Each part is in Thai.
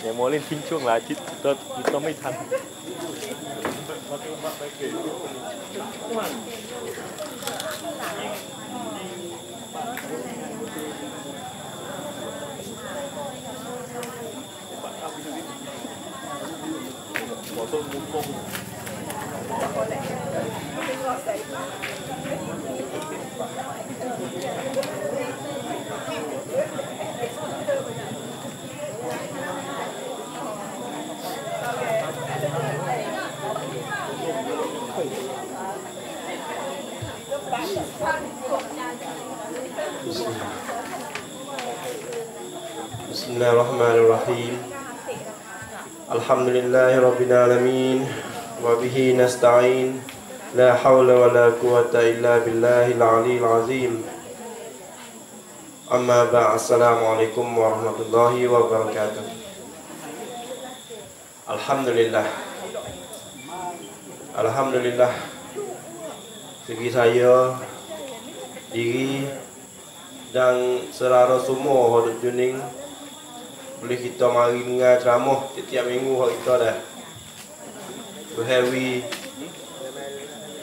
เนี่ยโมเล่นทิ้งช่วงหลายทิดตัวจิตตัวไม่ทันต้นมุกงใส่ الله الرحمن الرحيم الحمد لله رب العالمين وبه نستعين لا حول ولا قوة إلا بالله العلي العظيم أما بعد السلام عليكم ورحمة الله وبركاته الحمد لله الحمد لله segi saya diri dan serara semua hodok juning boleh kita mari dengar ceramah setiap minggu hak kita dah berhewi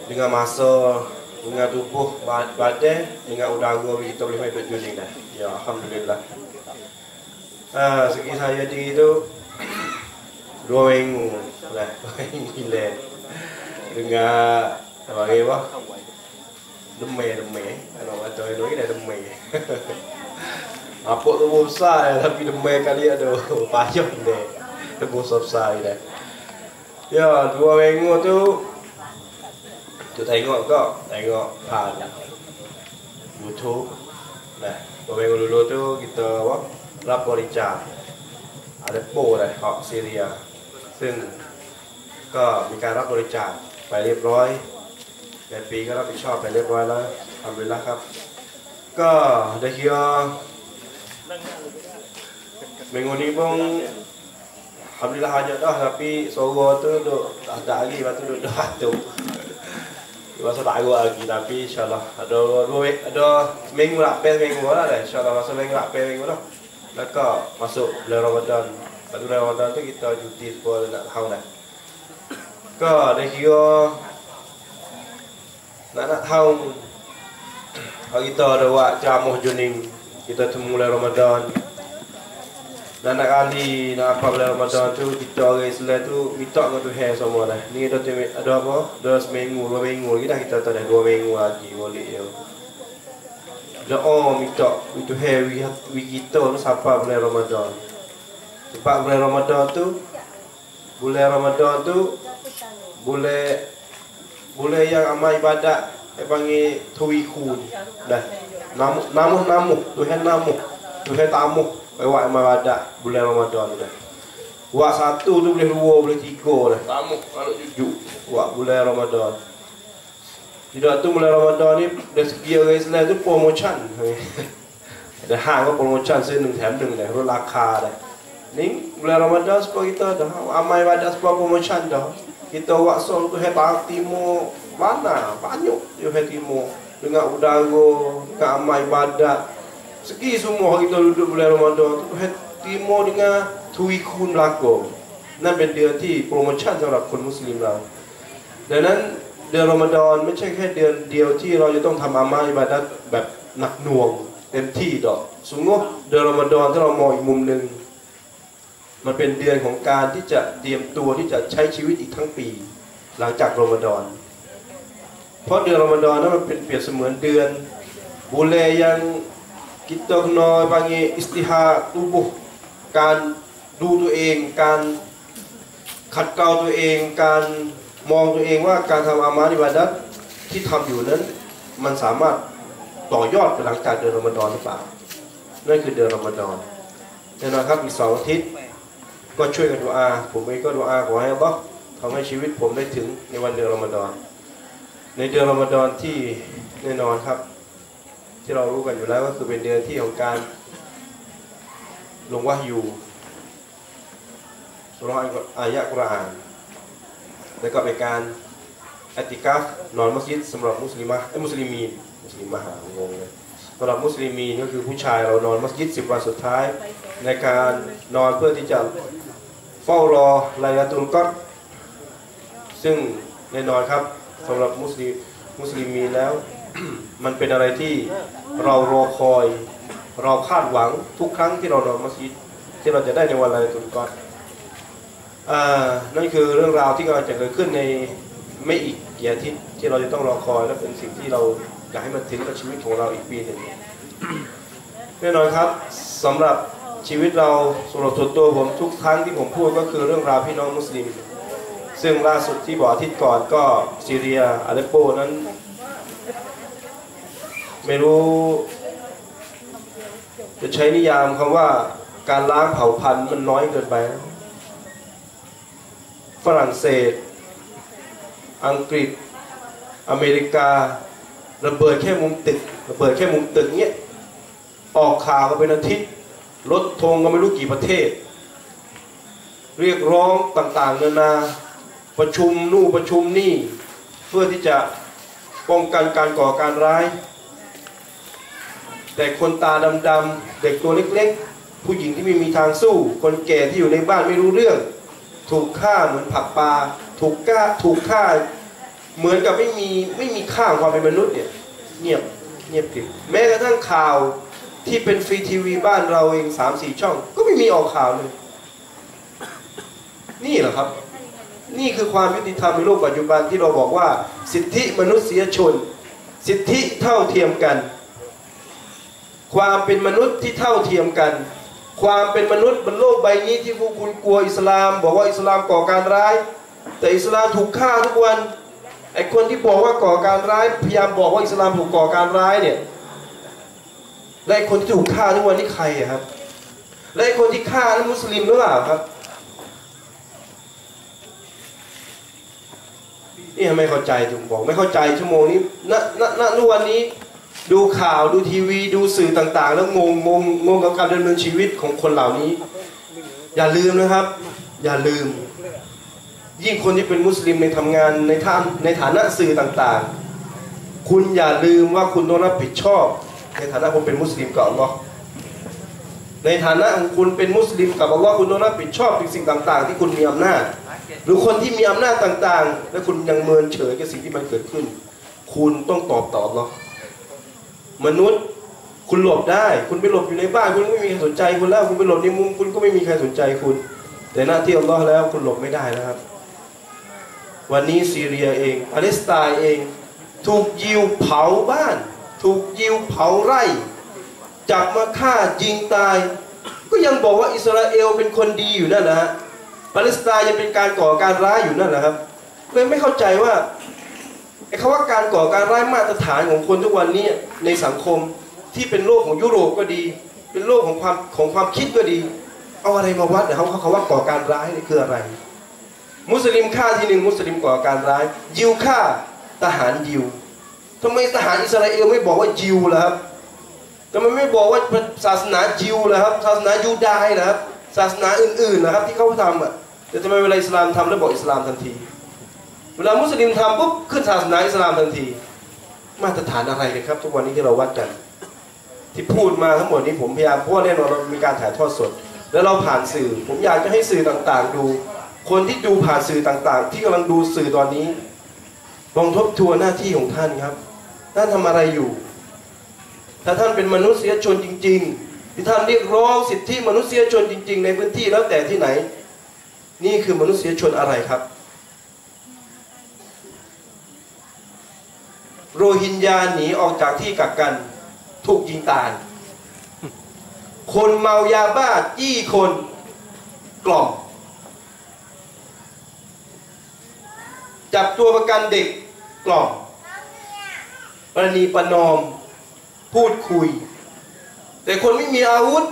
dengan masa, dengan tubuh badan, dengan udara kita boleh main duduk juning dah. Ya, alhamdulillah. Ah segi saya di tu dua minggu. Lah, dua minggu gila. Dengan, apa apa? Demai demai. Kalau kata itu dah demai. apa tu besar tapi demai kali ada payah deh tu besar besar dah ya dua minggu tu tu tengok kok tengok pan YouTube nah dua minggu dulu tu kita apa lapor Richard ada po เลยของซีเรียซึ่งก็มีการรับบริจาคไปเรียบร้อยแต่ปีก็รับผิดชอบไปเรียบร้อยแล้วทำไปแล้วครับ ก็ได้คิดว่า Minggu ni pun Alhamdulillah hajat dah tapi suara tu duk tak ada lagi lepas tu duk dah tu. Dia tu tak agak lagi tapi insyaallah ada dua ada, ada minggu lah pas minggu lah dah insyaallah masa minggu lah pas minggu lah. Maka masuk bulan Ramadan. Lepas tu Ramadan tu kita cuti sebab nak tahu dah. Kau, dah kira nak nak tahu. Kalau kita ada buat jamuh juning kita temu bulan Ramadan. Dan nak kali nak apa bulan Ramadan tu kita orang Islam tu minta dengan Tuhan semua dah ni ada ada apa? Dua seminggu dua minggu lagi dah kita tak dua minggu lagi boleh ya doa minta itu hari we kita tu sampai bulan Ramadan. Sebab bulan Ramadan tu bulan Ramadan tu boleh boleh yang amal ibadat dia panggil tuwiku dah namuh namuh namuh. Tuhan namuh. Tuhan tamu lewat ibadah bulan Ramadan dah. Wa satu tu boleh dua boleh tiga dah. Tamu kalau jujur wa bulan Ramadan. Tidak tu bulan Ramadan ni dari segi orang Islam tu promotion. Ada hang pun promotion sen dan tem dan dah. Raka dah. Ni bulan Ramadan sebab kita dah. Amai ibadah sebab promotion dah. Kita waksa tu hebat timur. Mana? Banyak tuhan hebat timur. Dengan udara dengan amal ibadat segi semua kita duduk bulan Ramadan tu hatimu dengan tuikun belaka. นั่นเป็นเดือนที่โปรโมชั่นสำหรับคนมุสลิมเรา ดังนั้นเดือนรอมฎอนไม่ใช่แค่เดือนเดียวที่เราจะต้องทำอามาอิบาดัตแบบหนักหน่วงเต็มที่ดอกสมมติเดือนรอมฎอนถ้าเรามองอีกมุมหนึ่งมันเป็นเดือนของการที่จะเตรียมตัวที่จะใช้ชีวิตอีกทั้งปี หลังจากรอมฎอน เพราะเดือนรอมฎอนนั้นมันเป็นเปรียบเสมือนเดือนบุเลยัง kita kena panggil istihad tubuh การดูตัวเอง การขัดเกลาตัวเอง การมองตัวเองว่าการทำอามานิบาดัตที่ทำอยู่นั้น มันสามารถต่อยอดไปหลังจากเดือนรอมฎอนหรือเปล่านั่นคือเดือนรอมฎอนแน่นอนครับอีกสองอาทิตย์ก็ช่วยกันดูอาผมเองก็ดูอาขอให้อัลลอฮ์ทำให้ชีวิตผมได้ถึงในวันเดือนรอมฎอน ในเดือนรอมฎอนที่แน่นอนครับ ที่เรารู้กันอยู่แล้วก็คือเป็นเดือนที่ของการลงวะยูสุรอายะกุรอาน แล้วก็เป็นการอติกาฟนอนมัสยิดสำหรับมุสลิมะไอ้มุสลิมีนมุสลิมะหางงเลยสำหรับมุสลิมีนก็คือผู้ชายเรานอนมัสยิดสิบวันสุดท้าย ในการนอนเพื่อที่จะเฝ้ารอไลลาตุลกอดซึ่งแน่นอนครับ สำหรับมุสลิมมุสลิมมีแล้ว มันเป็นอะไรที่เรารอคอย เราคาดหวังทุกครั้งที่เรานอนมัสยิดที่เราจะได้ในวันลลาตุลกอดอ่านั่นคือเรื่องราวที่กำลังจะเกิดขึ้นในไม่อีกกี่อาทิตย์ที่เราจะต้องรอคอยและเป็นสิ่งที่เราอยากให้มันถึงกับชีวิตของเราอีกปีหนึ่งแน่นอนครับสำหรับชีวิตเราสำหรับส่วนตัวผมทุกครั้งที่ผมพูดก็คือเรื่องราวพี่น้องมุสลิม ซึ่งล่าสุดที่บอกอาทิตย์ก่อนก็ซีเรียอาเลปโปนั้น ไม่รู้ จะใช้นิยามคำว่าการล้างเผ่าพันธุ์มันน้อยเกินไป ฝรั่งเศส อังกฤษ อเมริการะเบิดแค่มุมตึกระเบิดแค่มุมตึกเนี้ยออกข่าวกันเป็นอาทิตย์ลดธงก็ไม่รู้กี่ประเทศ เรียกร้องต่างๆนานา ประชุมนู่นประชุมนี่เพื่อที่จะป้องกันการก่อการร้าย แต่คนตาดำๆเด็กตัวเล็กๆ ผู้หญิงที่ไม่มีทางสู้ คนแก่ที่อยู่ในบ้านไม่รู้เรื่อง ถูกฆ่าเหมือนผักปลาถูกก้าถูกฆ่าเหมือนกับไม่มีไม่มีค่าของความเป็นมนุษย์เนี่ยเงียบเงียบกริบแม้กระทั่งข่าวที่เป็นฟรีทีวีบ้านเราเองสามสี่ช่อง ก็ไม่มีออกข่าวเลย นี่เหรอครับ นี่คือความยุติธรรมในโลกปัจจุบันที่เราบอกว่า สิทธิมนุษยชน สิทธิเท่าเทียมกัน ความเป็นมนุษย์ที่เท่าเทียมกัน ความเป็นมนุษย์บนโลกใบนี้ที่พวกคุณกลัวอิสลาม บอกว่าอิสลามก่อการร้าย แต่อิสลามถูกฆ่าทุกวันไอ้คนที่บอกว่าก่อการร้ายพยายามบอกว่าอิสลามถูกก่อการร้ายเนี่ยและไอคนที่ถูกฆ่าทุกวันนี่ใครครับและไอคนที่ฆ่านั้นมุสลิมหรือเปล่าครับ นี่ไม่เข้าใจถึงบอกไม่เข้าใจชั่วโมงนี้ณณณณวันนี้ ดูข่าวดูทีวีดูสื่อต่างๆ แล้วงงงงงงกับการดำเนินชีวิตของคนเหล่านี้ อย่าลืมนะครับ อย่าลืม ยิ่งคนที่เป็นมุสลิมในทำงานในท่านในฐานะสื่อต่างๆ คุณอย่าลืมว่าคุณต้องรับผิดชอบ ในฐานะคุณเป็นมุสลิมกับอัลลอฮ์ในฐานะของคุณเป็นมุสลิมกับอัลลอฮ์คุณต้องรับผิดชอบในสิ่งต่าง ๆ ที่คุณมีอำนาจ หรือคนที่มีอำนาจต่างๆ และคุณยังเมินเฉยกับสิ่งที่มันเกิดขึ้น คุณต้องตอบต่ออัลลอมนุษย์คุณหลบได้ คุณไปหลบอยู่ในบ้าน คุณไม่มีใครสนใจคุณแล้ว คุณไปหลบในมุมคุณก็ไม่มีใครสนใจคุณ แต่หน้าที่อัลลอฮ์แล้วคุณหลบไม่ได้นะครับ วันนี้ซีเรียเองปาเลสไตน์เอง ถูกยิวเผาบ้าน ถูกยิวเผาไร่จับมาฆ่ายิงตาย ก็ยังบอกว่าอิสราเอลเป็นคนดีอยู่นั่นนะฮะ ปาเลสไตน์ยังเป็นการก่อการร้ายอยู่นั่นนะครับเลยไม่เข้าใจว่าไอ้คำว่าการก่อการร้ายมาตรฐานของคนทุกวันนี้ในสังคมที่เป็นโลกของยุโรปก็ดี เป็นโลกของความของความคิดก็ดี เอาอะไรมาวัดเดี๋ยเขาเขาว่าก่อการร้ายนี่คืออะไร มุสลิมฆ่าทีหนึ่งมุสลิมก่อการร้าย ยิวฆ่าทหารยิวทำไมทหารอิสราเอลไม่บอกว่ายิวล่ะครับทำไมไม่บอกว่าศาสนายิวล่ะครับศาสนายูดายล่ะครับศาสนาอื่นๆนะครับที่เขาทำอะ แต่ทำไมเวลาอิสลามทำแล้วบอกอิสลามทันที เวลามุสลิมทำปุ๊บขึ้นศาสนาอิสลามทันที มาตรฐานอะไรกันครับ ทุกวันนี้ที่เราวัดกัน ที่พูดมาทั้งหมดนี้ผมพยายามเพราะแน่นอนเรามีการถ่ายทอดสด แล้วเราผ่านสื่อ ผมอยากจะให้สื่อต่างๆ ดู คนที่ดูผ่านสื่อต่างๆ ที่กำลังดูสื่อตอนนี้ลองทบทวนหน้าที่ของท่านครับท่านทำอะไรอยู่ ถ้าท่านเป็นมนุษยชนจริง ๆ ที่ท่านเรียกร้องสิทธิมนุษยชนจริง ๆ ในพื้นที่แล้วแต่ที่ไหน นี่คือมนุษยชนอะไรครับ โรฮิงญาหนีออกจากที่กักกันถูกยิงตาย คนเมายาบ้าจี้คนกล่อมจับตัวประกันเด็กกล่อมประนีประนอมพูดคุย แต่คนไม่มีอาวุธ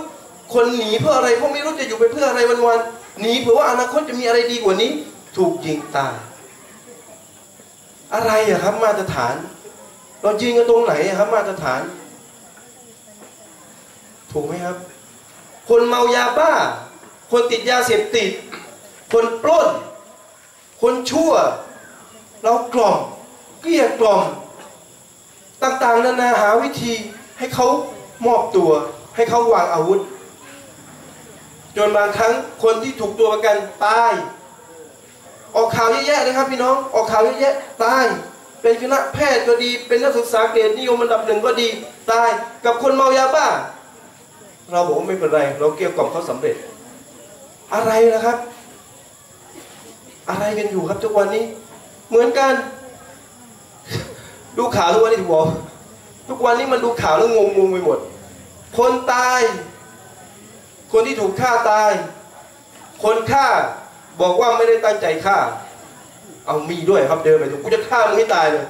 คนหนีเพื่ออะไรเพราะไม่รู้จะอยู่ไปเพื่ออะไรวันๆ หนีเผื่อว่าอนาคตจะมีอะไรดีกว่านี้ ถูกยิงตายอะไรอะครับมาตรฐาน เรายิงกันตรงไหนอะครับ มาตรฐาน ถูกไหมครับ คนเมายาบ้า คนติดยาเสพติด คนปล้น คนชั่ว เรากล่อมเกลี้ยกล่อม ต่างๆนานาหาวิธีให้เขามอบตัว ให้เขาวางอาวุธ จนบางครั้งคนที่ถูกตัวประกันตาย ออกข่าวเยอะแยะเลยครับ พี่น้องออกข่าวเยอะแยะตาย เป็นคณะแพทย์ก็ดี เป็นนักศึกษาเกรดนิยมอันดับหนึ่งก็ดีตายกับคนเมายาบ้า เราบอกว่าไม่เป็นไร เราเกี่ยวกล่อมเขาสำเร็จ อะไรนะครับ อะไรกันอยู่ครับทุกวันนี้ เหมือนกัน ดูข่าวทุกวันนี้ถูกบอกทุกวันนี้มันดูข่าวแล้วงงงๆไปหมด คนตาย คนที่ถูกฆ่าตาย คนฆ่าบอกว่าไม่ได้ตั้งใจฆ่า เอามีด้วยครับเดินไปดูกูจะฆ่ามึงให้ตายเลย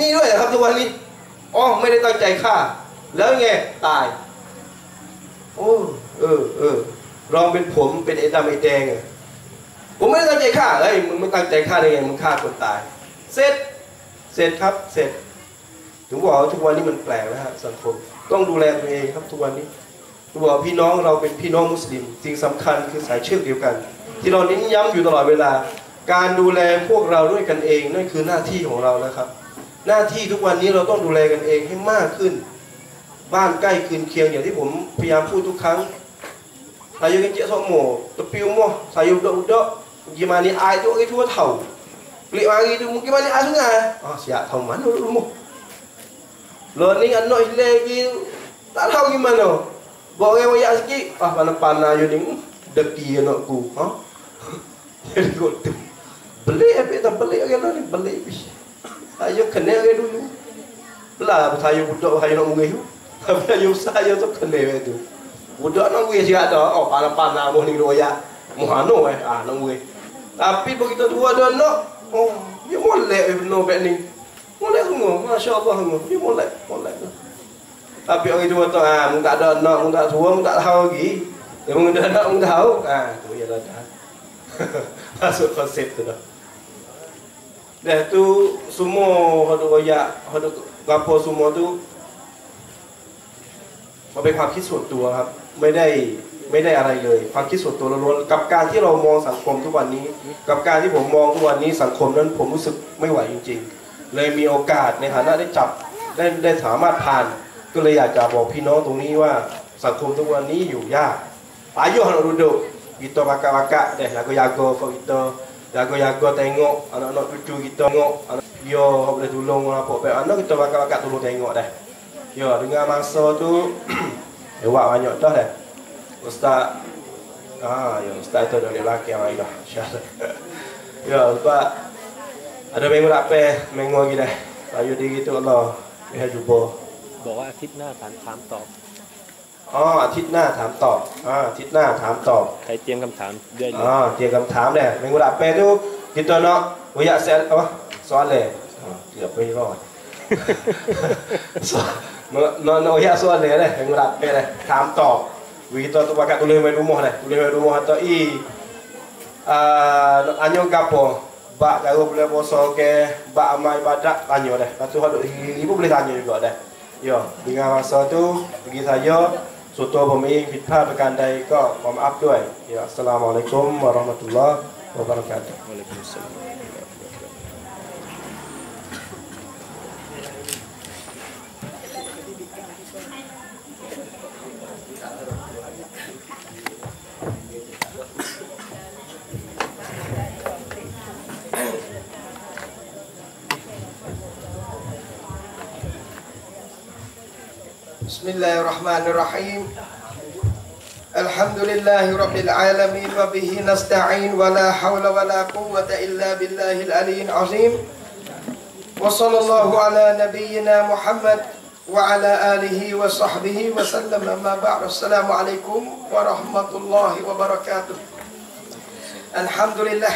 มีด้วยครับทุกวันนี้อ๋อไม่ได้ตั้งใจฆ่า แล้วไงตาย โอ้เออเออลองเป็นผมเป็นไอ้ดำไอ้แดงอะผมไม่ได้ตั้งใจฆ่าเฮ้ยมึงไม่ตั้งใจฆ่าได้ไงมึงฆ่าคนตาย เสร็จเสร็จครับเสร็จถึงบอกว่าทุกวันนี้มันแปลกแล้วฮะสังคมต้องดูแลตัวเองครับทุกวันนี้ ถึงบอกว่าพี่น้องเราเป็นพี่น้องมุสลิมสิ่งสำคัญคือสายเชือกเดียวกัน ที่เราเน้นย้ำอยู่ตลอดเวลา การดูแลพวกเราด้วยกันเองนั่นคือหน้าที่ของเรานะครับ หน้าที่ทุกวันนี้เราต้องดูแลกันเองให้มากขึ้น บ้านใกล้คืนเคียงอย่างที่ผมพยายามพูดทุกครั้ง saya kecil semua tepi rumah saya budak-budak pergi mandi air tu orang tua tahu pelik mari tu mungkin mandi air sungai ah siap tahu mana rumah lo ni anak hilang lagi tak tahu gimana bawa orang wayak sikit ah panah-panah je ni hmm, deki anakku ha jadi kot tu pelik apa tak pelik orang ni pelik saya kenal orang dulu belah saya budak saya nak tu tapi saya tu kenal tu Budak nak gue siap dah. Oh, panah-panah mau ni doya. Mau anu eh. Ah, nak gue. Tapi begitu tua ada nak. Oh, dia molek eh benar bet ni. Molek semua. Masya Allah semua. Dia. Molek tu. Tapi orang tua tu, ah, mung tak ada nak mung tak tua, mung tak tahu lagi. Dia mung ada anak, mung tahu. Ah, tu ya dah. Masuk konsep tu dah. Dah tu semua hadu royak, hadu gapo semua tu มันเป็นความคิดส่วนตัวครับ ไม่ได้ไม่ได้อะไรเลย ความคิดส่วนตัวล้วนๆกับการที่เรามองสังคมทุกวันนี้ กับการที่ผมมองทุกวันนี้สังคมนั้นผมรู้สึกไม่ไหวจริง ๆ เลยมีโอกาสในฐานะได้จับได้ได้สามารถผ่าน ก็เลยอยากจะบอกพี่น้องตรงนี้ว่าสังคมทุกวันนี้อยู่ยากอายุharus duduk kita bakak-bakak deh jago-jago for kita jago-jago tengok anak-anak cucu kita tengok anak dia boleh tolong apa apa anak kita bakak-bakak tolong tengok deh Ya, dengan masa tu lewat banyak dah dah. Ustaz Ah, ya ustaz tu dah lelaki yang lain dah. Insya-Allah. ya, sebab ada minggu tak pe, minggu lagi dah. Ayu diri tu Allah. Ya jumpa. บอกว่าอาทิตย์หน้าถามถามตอบ อ๋ออาทิตย์หน้าถามตอบอ่าอาทิตย์หน้าถามตอบ ใครเตรียมคำถามเยอะ อ๋อเตรียมคำถามเนี่ย minggu tak pe tu kita nak royak set apa? Soalan. Ah, tidak pe rod. นนนอยาส่วนเลยเลยyang berat pe deh ถามตอบวิkita tu bakat tulis main rumah deh tulis main rumah atau i uh, anyo gapo bak cara boleh puasa ke bak amal ibadat tanya deh lepas tu haduk ibu boleh tanya juga deh yo dengan masa tu bagi saya ส่วนตัวผมเองผิดพลาดประการใดก็ขอมาอัพด้วยya assalamualaikum warahmatullahi wabarakatuh ว بسم الله الرحمن الرحيم. الحمد لله رب العالمين وبه نستعين ولا حول ولا قوة إلا بالله العلي العظيم. وصلى الله على نبينا محمد وعلى آله وصحبه وسلم أما بعد. السلام عليكم ورحمة الله وبركاته. الحمد لله.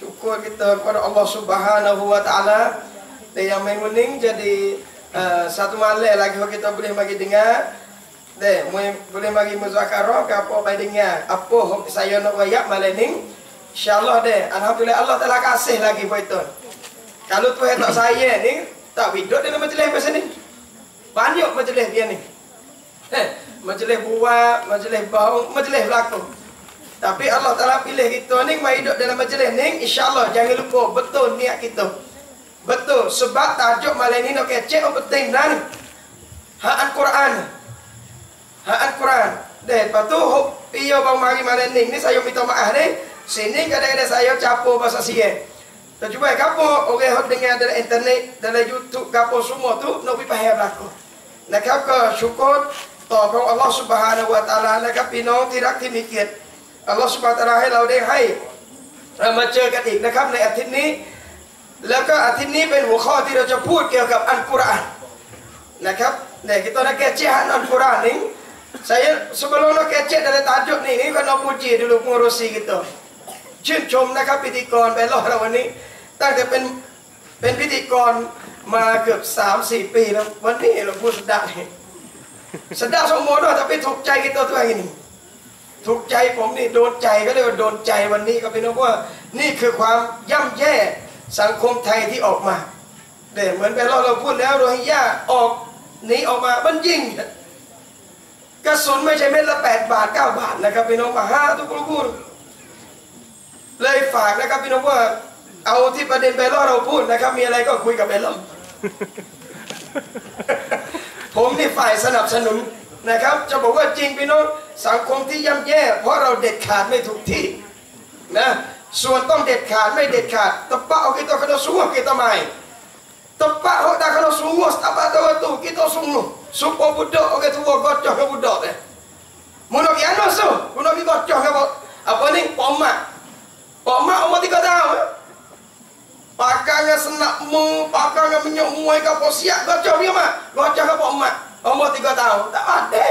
syukur kita kepada Allah Subhanahu wa taala yang menguning jadi uh, satu malam lagi kita boleh bagi dengar. Deh boleh bagi muzakarah ke apa bagi dengar. Apa hok saya nak royak malam ni? Insyaallah deh. Alhamdulillah Allah telah kasih lagi buat itu. Kalau Tuhan tak saya ni tak hidup dalam majlis pasal ni. Banyak majlis dia ni. Eh, majlis buat majlis bau majlis berlaku. Tapi Allah Ta'ala pilih kita ni Mari hidup dalam majlis ni InsyaAllah jangan lupa betul niat kita Betul Sebab tajuk malam ni nak kecek yang penting dan Hak Al-Quran ha Al-Quran. Dan lepas tu iyo bang mari mana ni ni saya minta maaf ni. Sini kadang-kadang saya capur bahasa Sian. Tak cuba kapo orang hot dengar dalam internet, dalam YouTube kapo semua tu nak pergi faham berlaku. Nak ke syukur ต่อพระองค์อัลลอฮ์สุบฮานะฮูวะตะอาลานะครับพี่น้องที่รักที่มีเกียรติอัลลอฮ์สุบฮานะฮูวะตะอาลาให้เราได้ให้เรามาเจอกันอีกนะครับในอาทิตย์นี้ แล้วก็อาทิตย์นี้เป็นหัวข้อที่เราจะพูดเกี่ยวกับอัลกุรอานนะครับเนี่ย kita nak kecek Al-Quran ni saya sebelum nak kecek dari tajuk ni ni kan nak puji dulu pengurusi kita ชื่นชมนะครับพิธีกรไปรอเราวันนี้ตั้งแต่เป็นเป็นพิธีกรมาเกือบสามสี่ปีแล้ววันนี้เราพูดสดาเนี่ยสดาสมมติว่าถ้าไปถูกใจกินตัวตัวเองนี่ถูกใจผมนี่โดนใจก็เรียกว่าโดนใจวันนี้ก็เป็นเพราะว่านี่คือความย่ำแย่ สังคมไทยที่ออกมาเดี๋ยเหมือนไปรอดเราพูดแล้วโรฮิงญาออกหนีออกมามันยิงกระสุนไม่ใช่เม็ดละแปดบาทเก้าบาทนะครับพี่น้องมาห้าทุกคนพูดเลยฝากนะครับพี่น้องว่าเอาที่ประเด็นไปล่อเราพูดนะครับ มีอะไรก็คุยกับไปล่อผมนี่ฝ่ายสนับสนุนนะครับ จะบอกว่าจริงพี่น้องสังคมที่ย่ำแย่ เพราะเราเด็ดขาดไม่ถูกที่นะ ส่วนต้องเด็ดขาดไม่เด็ดขาดตบปะเอากิตอคโนสู้กิตอใหม่ตบปะเอาดาคโนสู้สตบะตัวตุกิตอซุงซุปโอบุดโอเคทัวกอดจ่อกับบุดดเลยมุนกี้อันวะสู้มุนกี้กอดจ่อกับอัปนิ่ปอมมาปอมมาเอามาติกรอดาว Pakangnya senak mu, pakangnya menyemuai ke posiak, gocok dia mak. Gocok ke mak. Umur tiga tahun, tak ada.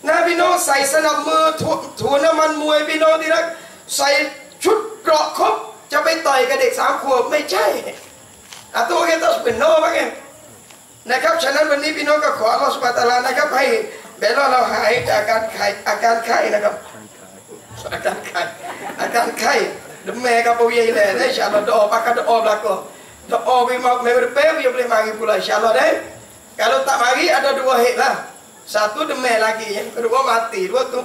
Nah, bino, saya senak mu, tuan man muai bino tidak. ใส่ชุดเกราะครบจะไปต่อยกับเด็กสามขวบไม่ใช่อะตัวแกต้องเป็นโน่บ้างไงนะครับฉะนั้นวันนี้พี่น้องก็ขออัลลอสุบฮาตาลานะครับ ให้เบลล์เราหายจากอาการไข้อาการไข้นะครับ อาการไข้อาการไข้ดี๋ยวแม่กับพ่อใหญ่เลยได้ชาลอดอ pakai doa belakang doa memang mereka dia boleh mari pula insyaallah deh kalau tak mari ada dua hit lah satu demam lagi yang kedua mati dua tu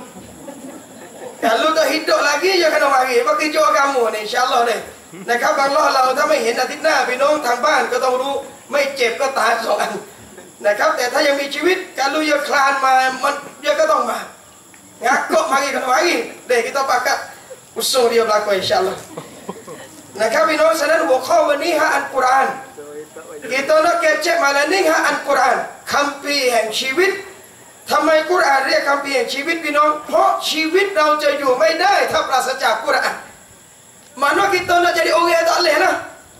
kalau tak hidup lagi ya kena mari pakai jodoh kamu ni insyaallah deh นะครับบางรอบเราถ้าไม่เห็นอาทิตย์หน้าพี่น้องทางบ้านก็ต้องรู้ ไม่เจ็บก็ตายสองอันนะครับ แต่ถ้ายังมีชีวิตการลุยคลานมามันเยอะก็ต้องมา ngakak mari kena mari deh kita pakat usul dia berlaku insyaallah นะครับพี่น้องฉะนั้นหัวข้อวันนี้ฮะอัลกุรอาน kita nak kecek malam ni ha อัลกุรอานคัมภีร์แห่งชีวิต ทำไมกุรอานเรียกคัมภีร์แห่งชีวิตพี่น้องเพราะชีวิตเราจะอยู่ไม่ได้ถ้าปราศจากกุรอาน mana kita nak jadi orang yang tak boleh lah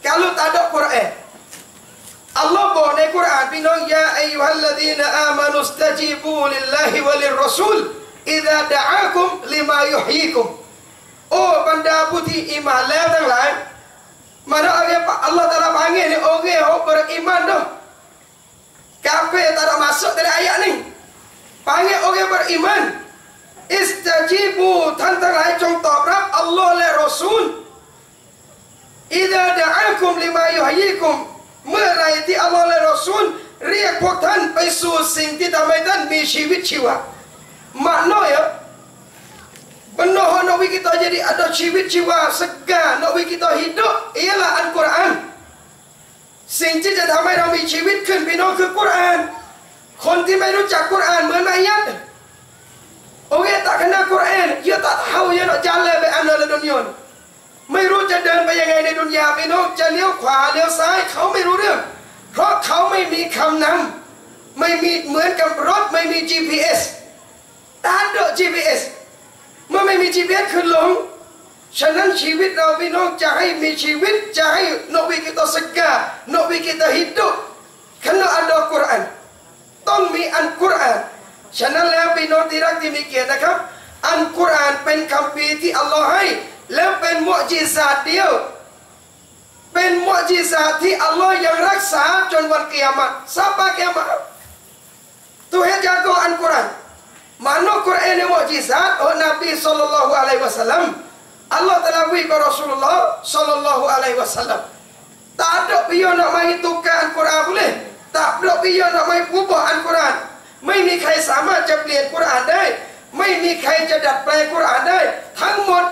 kalau tak ada Quran Allah bawaในกุรอานพี่น้องยาอายุฮัลลดีนอามานุสตจีบูลิลลาฮิวะลิ ไปเนี่ยโอเคบริมันอิสตาจีบูท่านทั้งหลายจงตอบรับอัลลอฮ์และรอซูลอิดะดะอาคุมลิมายุฮยีคุมเมื่อไรที่อัลลอฮ์และรอซูลเรียกพวกท่านไปสู่สิ่งที่ทำให้ท่านมีชีวิตชีวามาโน่ย Penuh Nabi kita jadi ada ชีวิตชีวะ segar Nabi kita hidup ialah Al-Quran สิ่งที่จะทำให้เรามีชีวิตขึ้นพี่น้องคือกุรอาน คนที่ไม่รู้จักกุรอานเหมือนอายัดโอเค tak kenal Quran dia tak tahu dia nak jalan ไปอันในดุนยาไม่รู้จะเดินไปยังไงในดุนยาพี่น้องจะเลี้ยวขวาเลี้ยวซ้ายเขาไม่รู้เรื่อง เพราะเขาไม่มีคำนำไม่มีเหมือนกับรถไม่มี GPS ตาด GPS เมื่อไม่มี GPS คือหลงฉะนั้นชีวิตเราพี่น้องจะให้มีชีวิตจะให้นบีกิตาสกานบีกิตาฮิดุขณะอัลกุรอาน ต้องมีอัลกุรอานฉะนั้นแล้วพี่น้องที่รักที่มีเกียรตินะครับ อัลกุรอานเป็นคำพีที่อัลลอฮ์ให้ แล้วเป็นมุอจิซาตเดียว เป็นมุอจิซาตที่อัลลอฮ์ยังรักษาจนวันกิยามัตซาบะกิยามัต Tuhan jaga Al-Quran Mana Quran ni mukjizat oh Nabi sallallahu alaihi wasallam. Allah telah beri kepada Rasulullah sallallahu alaihi wasallam. Tak ada dia nak mai tukar Al-Quran boleh. Tak ada dia nak mai ubah Al-Quran. ไม่มีใครสามารถจะเปลี่ยนกุรอานได้ ไม่มีใครจะดัดแปลงกุรอานได้ ทั้งหมด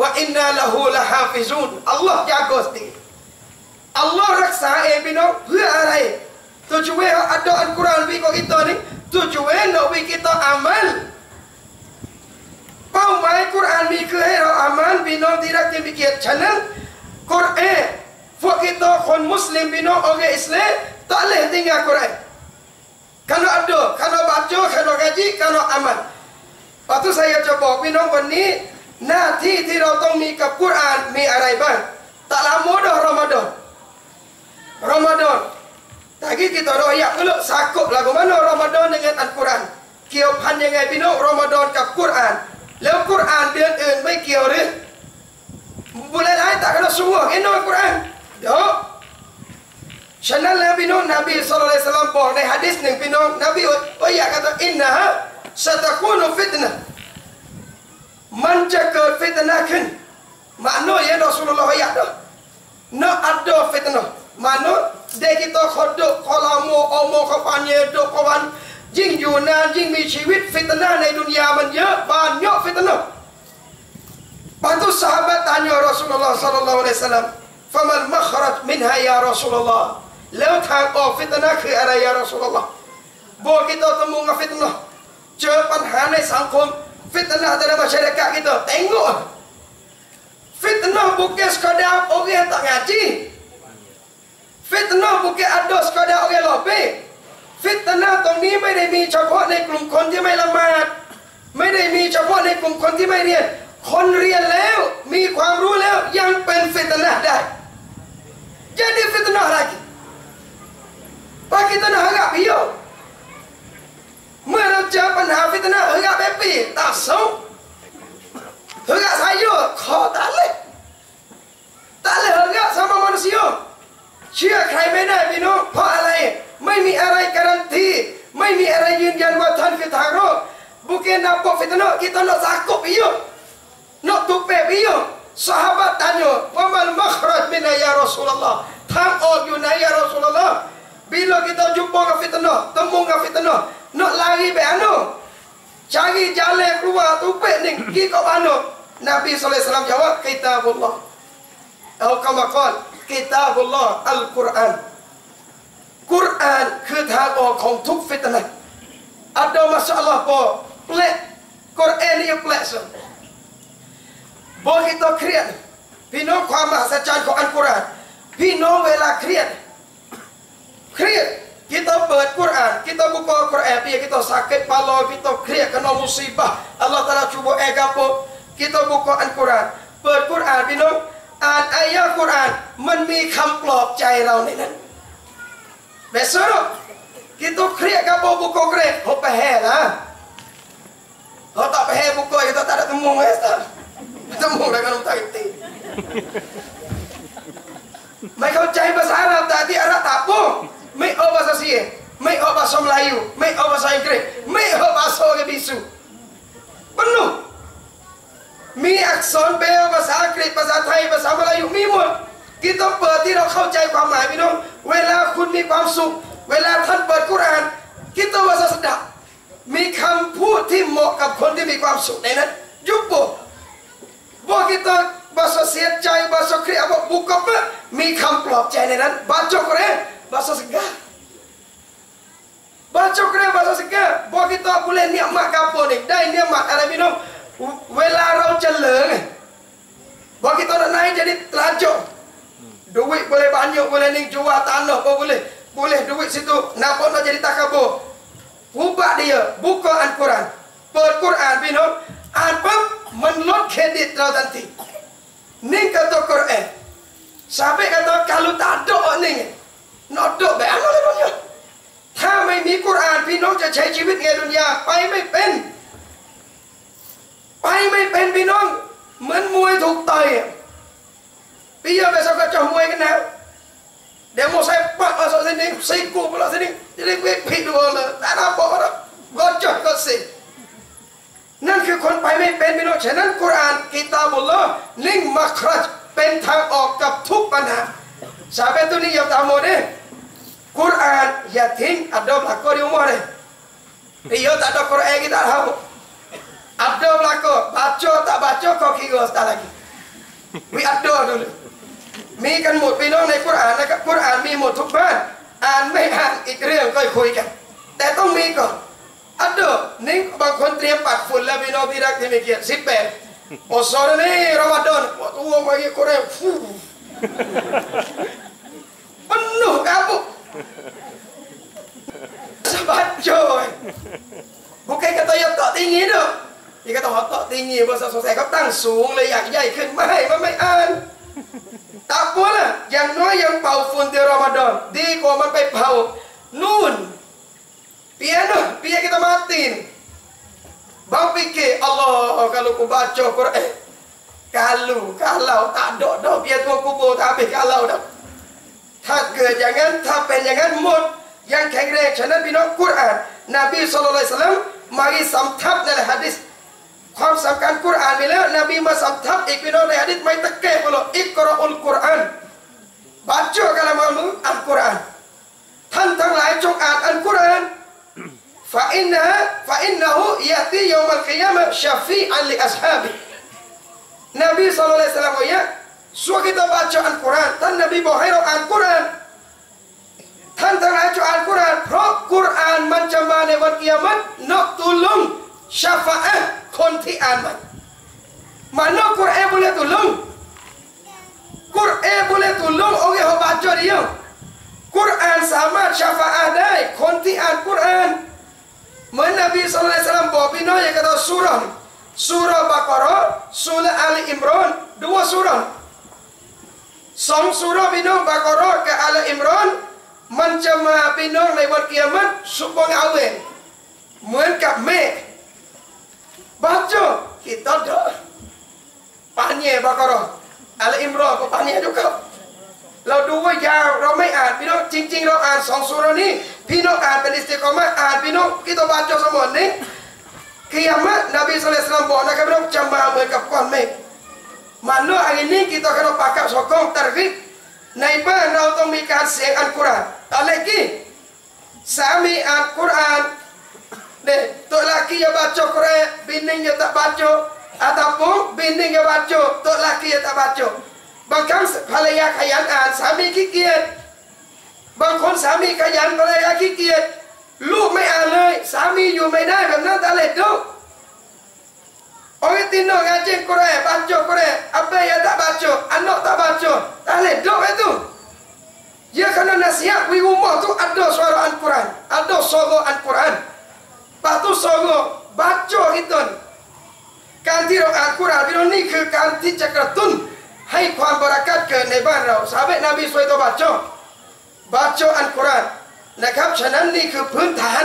ว่าอินนาละฮูละฮาฟิซูนอัลลอฮ์ยากสติอัลลอฮ์รักษาเองพี่น้องเพื่ออะไรตัวช่วยอัดอัลกุรอานพี่ก็อิตตอนนี้ tujuan Nabi kita amal เป้าหมายกุรอานมีคือให้เราอามันพี่น้องที่รักที่มีเกียรติฉะนั้นกุรอานพวกkita คนมุสลิมพี่น้องorang Islam tak boleh tinggal Quran kalau ada kalau baca kalau gaji kalau amal Lepas tu saya cobaพี่น้องวันนี้ หน้าที่ที่เราต้องมีกับกุรอานมีอะไรบ้างtak lama dah Ramadan Ramadan Tadi kita royak dulu sakup lagu mana Ramadan dengan Al-Quran เกี่ยวพันยังไงพี่น้องรอมฎอนกับกุรอาน แล้วกุรอานเดือนอื่นไม่เกี่ยวหรือบุญหลายๆแต่เราsemuaเห็นน้อยกุรอานเดี๋ยว ฉะนั้นแล้วพี่น้องนบีสุลต่านละบอกในฮะดิษหนึ่งพี่น้องนบีว่าอยากกล่าวอินนะฮะสตะกุนุฟิตนะมันจะเกิดฟิตนะขึ้นมาโนยรอสุลลอฮ์อยากด้วย nak ada fitnah mana dia kita khodok kalau mau omong kampanye dok kawan ยิ่งอยู่นานยิ่งมีชีวิตฟิตนาในดุนยามันเยอะบานเยอะฟิตนาบางทุก sahabat tanya Rasulullah sallallahu alaihi wasallam faman makhraj minha ya Rasulullah แล้วทางออกฟิตนะคืออะไรยารอสุลลอฮ์บอกกิตตมุงกับฟิตนะเจอปัญหาในสังคม fitnah dalam masyarakat kita tengok fitnah bukan sekadar orang yang tak ngaji fitnah bukan ada sekadar orang lebih fitnah ตรงนี้ไม่ได้มีเฉพาะในกลุ่มคนที่ไม่ละหมาดไม่ได้มีเฉพาะในกลุ่มคนที่ไม่เรียน คนเรียนแล้วมีความรู้แล้วยังเป็นฟิตน ah ได้ jadi fitnah lagi Pak kita nak harap dia เมื่อเราเจอปัญหาฟิตนาเฮกะเบปีตาสงเฮกะสายโยขอตาเลยตาเลยเฮกะ sama manusia เชื่อใครไม่ได้พี่น้องเพราะอะไร ไม่มีอะไรการันตีไม่มีอะไรยืนยันว่าท่านคือทางรอด bukan nampak fitnah kita nak sakop iyo nak tupek iyo sahabat tanya wa mal makhraj min ya Rasulullah ทางออกอยู่ไหนya Rasulullah bila kita jumpa dengan fitnah temu dengan fitnah nak lari be anu cari jalan keluar tupek ni pergi ke mana Nabi sallallahu alaihi wasallam jawab kitabullah atau kama qala kitabullah al-Quran กุรอานคือทางออกของทุกฟิตนะห์อัดมาสัลลอฮ์บอกแปลกกุรอานนี่แปลกสุดบอกให้ตัวเครียดพี่น้องความมหัศจรรย์ของอัลกุรอานพี่น้องเวลาเครียด เครียด kita เปิดกุรอาน kita buka Quran biar kita sakit kepala kita kerik kena musibah Allah Taala cuba eh gapo kita buka Al-Quran เปิดกุรอานพี่น้องอ่านอายะกุรอานมันมีคำปลอบใจเราในนั้น Besok kita kriak kapal buku kriak. Hop pahal lah. Hop tak pahal buku kita tak ada temu guys tak. Temu dengan utak itu. ไม่เข้าใจภา ษาอาหรับแต่ที่อาหรับตาปุ๊ไม่เอาภาษาเสียไม่เอาภาษามลายูไม่เอาภาษาอังกฤษไม่เอาภาษาอังกฤษเป็นลูมีอักษรเบลภาษาอังกฤษภาษาไทยภาษามลายูมีหมดที่ต้องเปิดที่เราเข้าใจความหมายพี่น้องเวลาคุณมีความสุข เวลาท่านเปิดกุรอานคิดตัวว่าสดับมีคำพูดที่เหมาะกับคนที่มีความสุขในนั้นยุบบุบอกคิดตัวบาสเสียใจบาสเครียดบอกบุกกับมีคำปลอบใจในนั้นบาจกเร Bahasa segar. baca kena bahasa segar. Buat kita boleh nikmat ke apa ni? Dah nikmat ada minum. Wela rau celeng. Buat kita nak naik jadi telajuk. Duit boleh banyak boleh ni jual tanah pun boleh. Boleh duit situ. Nak nak jadi takabur. Ubah dia. Buka Al-Quran. Al-Quran minum. Apa? Menurut kredit terlalu nanti. Ni kata Quran. Sampai kata kalau tak ada ni. น nodok be amal dunia ถ้าไม่มีกุรานพี่น้องจะใช้ชีวิตไงดุนยาไปไม่เป็น ไปไม่เป็นพี่น้อง เหมือนมวยถูกต่อยพี่ยาไปสักก็จะมวยกันแล้วเดี๋ยวโมเสส่ปักมาสักทีนึงใส่กูมาสักทีนึงจะได้เวทผิดวัวเลยแต่เราบอกว่าก็จบก็สินั่นคือคนไปไม่เป็นพี่น้องฉะนั้นกุรานกีตาบุลลอลิงมักรัชเป็นทางออกกับทุกปัญหาสาเป็นตัวนี้อย่าตามโมเด้ Quran ya ting ada belakang di rumah ni Dia tak ada Quran kita tahu Ada belakang Baca tak baca kau kira tak lagi We ada dulu มีกันหมดพี่น้องในกุรอานนะครับกุรอานมีหมดทุกบ้านอ่านไม่อ่านอีกเรื่องก็คุยกัน แต่ต้องมีก่อน Ada, ni bang kon teriak pak full lah bino tidak demikian. Sipen. Oh sore ni Ramadan, waktu uang bagi korang. Fuh. Penuh kabut. Sabat coy. Bukan kata yang tak tinggi tu. Dia kata otak tinggi pasal selesai kau tang sung leyak jai kan mai mai an. Tak apalah. Yang noi yang powerful di Ramadan. Di kau man pai pau. Nun. Piano, biar kita mati ni. Bang fikir Allah kalau ku baca Quran. Kalau, kalau tak ada dah biar tuan kubur tak habis kalau dah. Tak ke jangan, tak pen jangan mood yang แข็งแรงฉะนั้นพี่น้องกุรอานนบีสุลต่านมารีสำทับในฮะดิษความสำคัญกุรอานมีแล้วนบีมาสำทับอีกพี่น้องในฮะดิษไม่ตะเกะพลอิกรออุลกุรอานบัจจุกันละมามึงอัลกุรอานท่านทั้งหลายจงอ่านอัลกุรอาน فإنها فإنه يأتي يوم القيامة شفيعا لأصحابه Nabi SAW ya Suruh kita baca Al-Quran Dan Nabi bawaให้เราอ่านกุรอานท่านทั้งหลายจงอ่านกุรอานเพราะกุรอานมันจะมาในวันกิยามัตนกตุลุงชาฟาอะห์คนที่อ่านมัน Mana Quran boleh tolong? Quran boleh tolong orang yang baca dia. Quran sama syafaat dai คนที่อ่านกุรอานเหมือนนบีศ็อลลัลลอฮุอะลัยฮิวะซัลลัมบอกพี่น้องอย่างกับสุราห์สุราห์บากเราะห์สุราห์อาลีอิมรอน dua surah สองสุราห์พี่น้องบากเราะห์กับอาลีอิมรอน มันจะมาพี่น้องในวันกิยามัตสุบงเอาเองเหมือนกับเมฆ baca kita dah pandai Baqarah Al Imran ก็ pandai juga เราดูว่ายาวเราไม่อ่านพี่น้องจริง ๆ เราอ่านสองสุรานี้ พี่น้องอ่านเป็นอิสติกอมะอ่านพี่น้องkita baca semua ni kiamat Nabi Sallallahu Alaihi Wasallam บอกนะครับพี่น้องจะมาเหมือนกับก้อนเมฆ Mana hari ini kita kena pakai sokong targhib ในบ้านเราต้องมีการเสียงอัลกุรอานอะไรกี้สามีอ่านกุรอาน Deh, tok laki yang baca Quran, bini yang tak baca ataupun bini yang baca, tok laki yang tak baca. Bahkanภรรยา ขยัน อ่านสามีขี้เกียจบางคนสามีขยันภรรยาขี้เกียจลูกไม่อ่านเลย สามีอยู่ไม่ได้แบบนั้นตาเล็ดดู Orang tino ngaji Quran, baca Quran, apa yang tak baca, anak tak baca, tak ledok itu. Ya kena nasihat di rumah tu ada suara Al-Quran, ada suara Al-Quran. Lepas tu suara baca kita. การที่เราอ่านกุรอานพี่น้องนี่คือการที่จะกระตุ้นให้ความบรารักัตเกิดในบ้านเราสาเบนบีสวยตัวบัจโจบัจโจอันกุรอานนะครับฉะนั้นนี่คือพื้นฐาน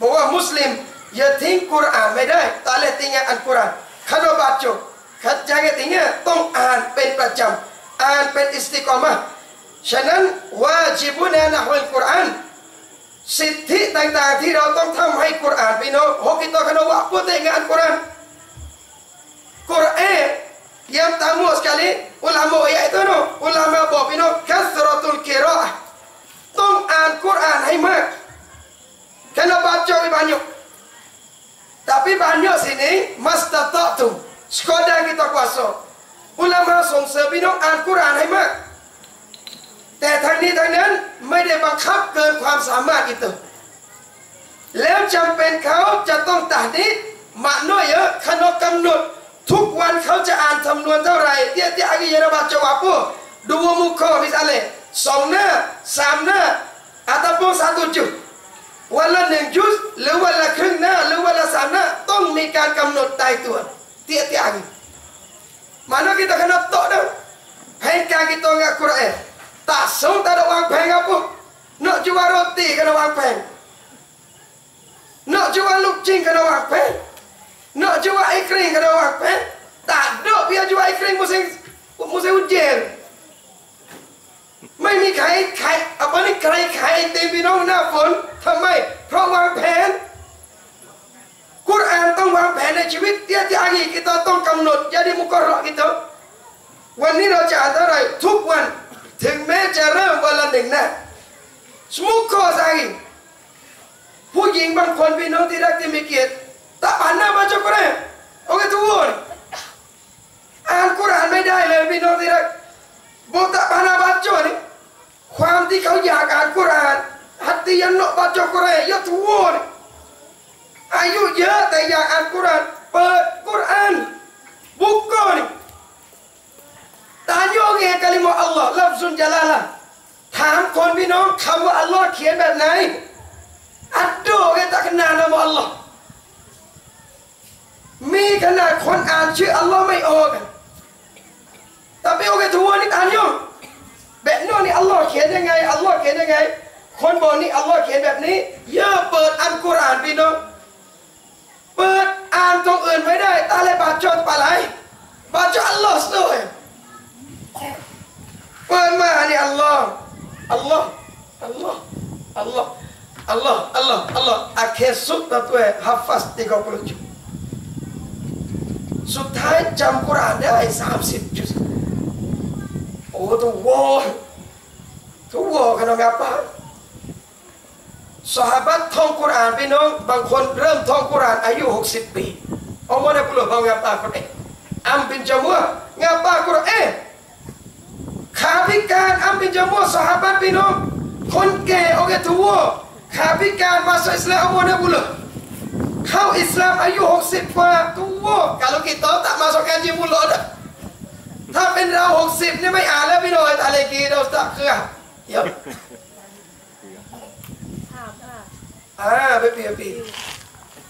บอกว่ามุสลิมอย่าทิ้งกุรอานไม่ได้ตาเลติงอันกุรอาน คาบัจโจขัดใจกันติงต้องอ่านเป็นประจำอ่านเป็นอิสติกอมะฉะนั้นวาจิบุนานะฮุลกุรอานสิทธิต่างๆที่เราต้องทำให้กุรอานพี่น้องโหกิตกันว่าพูดถึงอันกุรอาน Quran yang tamu sekali ulama iaitu no ulama bawa pino kasratul qiraah tong an Quran hai mak kena baca lebih banyak tapi banyak sini mastata'tu sekadar kita kuasa ulama songsa pino an Quran hai mak แต่ทางนี้ทางนั้นไม่ได้บังคับเกินความสามารถ itu แล้วจำเป็นเขาจะต้องตัดนิดมาน้อยเยอะขนกกำหนด ทุกวันเขาจะอ่านจำนวนเท่าไหร่เตี้ยเตี้ยอากิยาบัตจวบปุ๊ดูมุขมิสาเลสองหน้าสามหน้า ataupun satu juz วันละหนึ่งจุดหรือวันละครึ่งหน้า หรือวันละสามหน้า ต้องมีการกำหนดตายตัวเตี้ยเตี้ยอากิ mana kita kena tok dah แผนการ kita ngak Quran tak sung tak ada wang peng apa nak jual roti kena wang peng nak jual lukcing kena wang peng nak jual ikring kena wang peng tak ada biar jual ikring musim musim hujan ไม่มีใครขายapa ni ใครขายไอติมพี่น้องหน้าฝน ทำไม เพราะวางแผน กุรอานต้องวางแผนในชีวิตเตี้ยที่อากี kita ต้องกำหนด jadi mukarrak kita วันนี้เราจะอ่านเท่าไหร่ทุกวัน ถึงแม้จะเริ่มวันละหนึ่งนะสมุกข้อสากีผู้หญิงบางคนพี่น้องที่รักที่มีเกียรติตาปานหน้ามาจกุรอานโอเคทุกคนอ่านกุรอานไม่ได้เลยพี่น้องที่รักบอกตาปานหน้าบัจจุนี่ความที่เขาอยากอ่านกุรอาน hati yang nak baca Quran ya tuan อายุเยอะแต่อยากอ่านกุรอานเปิดกุรอานบุกก่อนตาโยกเงกะลิมอัลลอฮ์ลับซุนจาลาละถามคนพี่น้องคำว่าอัลลอฮ์เขียนแบบไหนอัดโดแกตะขนาดnama Allah มีขนาดคนอ่านชื่ออัลลอฮ์ไม่ออก tapi orang tua ni tanya แบบนู้นนี่อัลลอฮ์เขียนยังไงอัลลอฮ์เขียนยังไง คนบอกนี่อัลลอฮ์เขียนแบบนี้อย่าเปิดอัลกุรอานพี่น้องเปิดอ่านตรงอื่นไม่ได้ตาเลยบาจดปะไรบาจดอัลลอฮ์สวยเปิดมานี่อัลลอฮ์อัลลอฮ์อัลลอฮ์อัลลอฮ์อัลลอฮ์อัลลอฮ์อัลลอฮ์อาเคสุดตัวฮัฟฟัสติกปลุจุสุดท้ายจำกุรอานได้สามสิบจุด Oh tu war Tu war กันนะครับป้า สหบัตท่องกุรอานพี่น้อง บางคนเริ่มท่องกุรอานอายุ 60 ปีเอามาได้ปลุกเอางับตาคนเองอัมเป็นจมัวงับตากุรอขาพิการอัมเป็นจมัวสหบัตพี่น้อง คนแก่โอเค tu war ขาพิการ masuk Islam เอามาได้ปลุกเข้าอิสลามอายุ 60กว่า tu war kalau kita tak masuk kaji mulut ถ้าเป็นเราหกสิบนี่ยไม่อ่านแล้วพี่น้อยทะเลกีเราตักเครือเยวถามค่ะ อ่าไปเปลี่ยนปี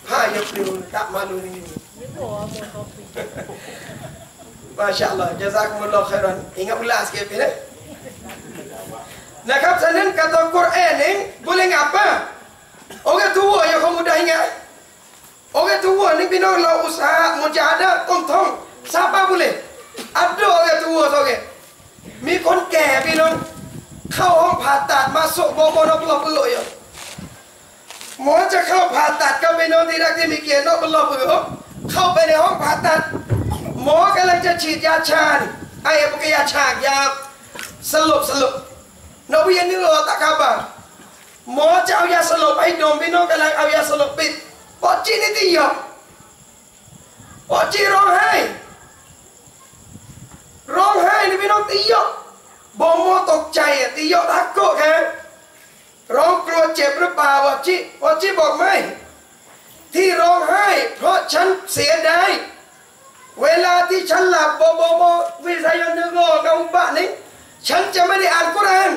ผ้าอย่าปลิวกลับมาดูนี่ นี่บอกว่าหมดท็อปิก มาชาอัลลอฮ์จะซักมุลลอฮ์ขรัน ingat pula sikit niนะครับฉะนั้นkata Quran ni boleh ngapa orang tua yang kau mudah ingat orang tua ni พี่น้องเราอุตส่าห์มุจาฮาดะห์ต้องท่อง siapa boleh ada orang tua seorang มีคนแก่พี่น้อง เข้าห้องผ่าตัดมาสุกโบโบนบลอบลอย หมอจะเข้าผ่าตัดก็ไปนอนที่รักที่มีเกียรตินบลอบลอเข้าไปในห้องผ่าตัด หมอกำลังจะฉีดยาชาไอ้พวกยาชากยาสลบสลบนบีนี่เรตะกาบาหมอจะเอายาสลบให้ดมพี่น้องกำลังเอายาสลบปิดปอจีนี่ตีหยอกปอจีร้องไห้ร้องไห้นี่พี่น้องตีหยอกบอมโมตกใจอะตีหยอกทักโกแค่ ร้องกลัวเจ็บหรือเปล่าวะจิวะจิบอกไม่ ที่ร้องไห้ เพราะฉันเสียดายเวลาที่ฉันหลับโบโบโบวิทยานึกออกกับอุบะนี้ฉันจะไม่ได้อ่านกุราน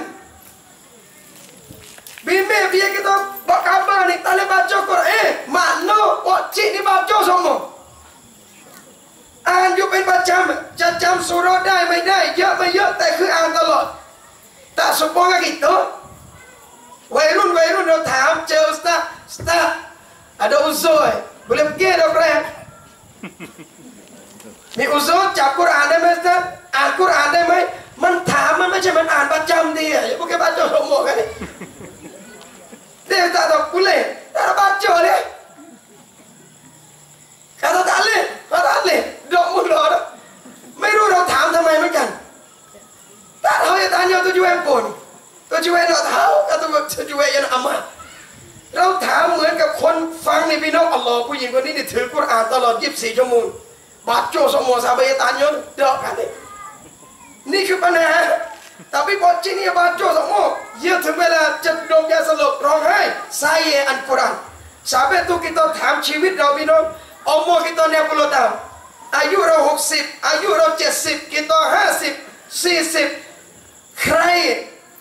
บินเมเบีย kita buat khabar ni tak boleh baca Quran makna wajib dibaca semua อ่านอยู่เป็นประจำจะจำสุรได้ไม่ได้ เยอะไม่เยอะแต่คืออ่านตลอดแต่สมมติ ว่ากี่ตัววัยรุ่นวัยรุ่นเราถามเจอสตาสตา ada uzur boleh pergi ada Quran มีอุซรจับกุรอานได้ไหมสตาอ่านกุรอานได้ไหมมันถามมันไม่ใช่มันอ่านประจำดีอ่ะอย่าพูดแค่บ้าโจ้สมมติกันเดี๋ยวตาตกกุเล่ตาบ้าโจ้เลย kata tak boleh kata tak boleh dok mula dah ไม่รู้เราถา มทำไมเหมือนกัน tak tahu ya tanya tujuan pun tujuan tak tahu kata tujuan yang amat เราถามเหมือนกับคนฟังในพี่น้องอัลลอฮ์ผู้หญิงคนนี้นี่ถือกุรอานตลอด 24 ชั่วโมงบาดโจสมอสาบยตานยนเดอกกันนี่นี่คือปัญหาแต่พี่บอกจีนี่บาดโจสมอเยอะถึงเวลาจะดมยาสลบร้องไห้ใส่อันกุรอานสาบยตุกิตถามชีวิตเราพี่น้อง umur kita 60 tahun อายุเรา60อายุเรา70 kita 50 40 ใคร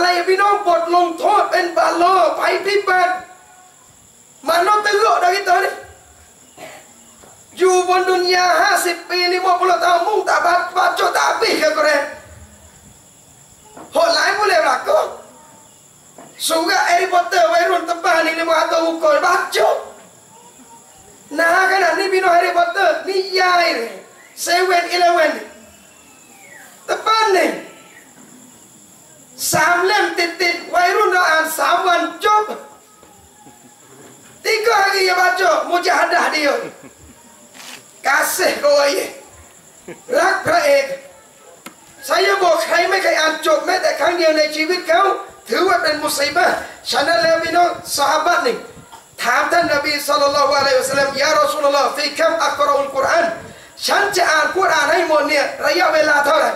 อบทอะไรพี่น้องบทลงโทษเป็นบาโลภัยพิบัติมนุษย์ตลกเดาkita ni อยู่บนดุนยา50 ปี50 tahun มุ่งแต่บัดโจตาปีกับ Quran โหดหลายผู้เลวหลักก็ Suga Harry Potter wairun tebah ni lima atau ukol baca. Nah kan ni bino Harry Potter ni yai ni. Seven eleven ni. Tebah ni. สามเล่มติดติดๆวัยรุ่นเราอ่านสามวันจบ tiga hari yang baca mujahadah dia kasih kau ayah รักพระเอก saya บอกใครไม่เคยอ่านจบแม้แต่ครั้งเดียวในชีวิตเขาถือว่าเป็นมุสีบะห์ฉะนั้นแล้วพี่น้องสหบัตนี่ถามท่านนบีสัลลัลลอฮุอะลัยฮิวะสัลลัมยารอซูลุลลอฮ์ฟีคัมอักรออุลกุรอานฉันจะอ่านกุรอานให้หมดเนี่ยระยะเวลาเท่าไหร่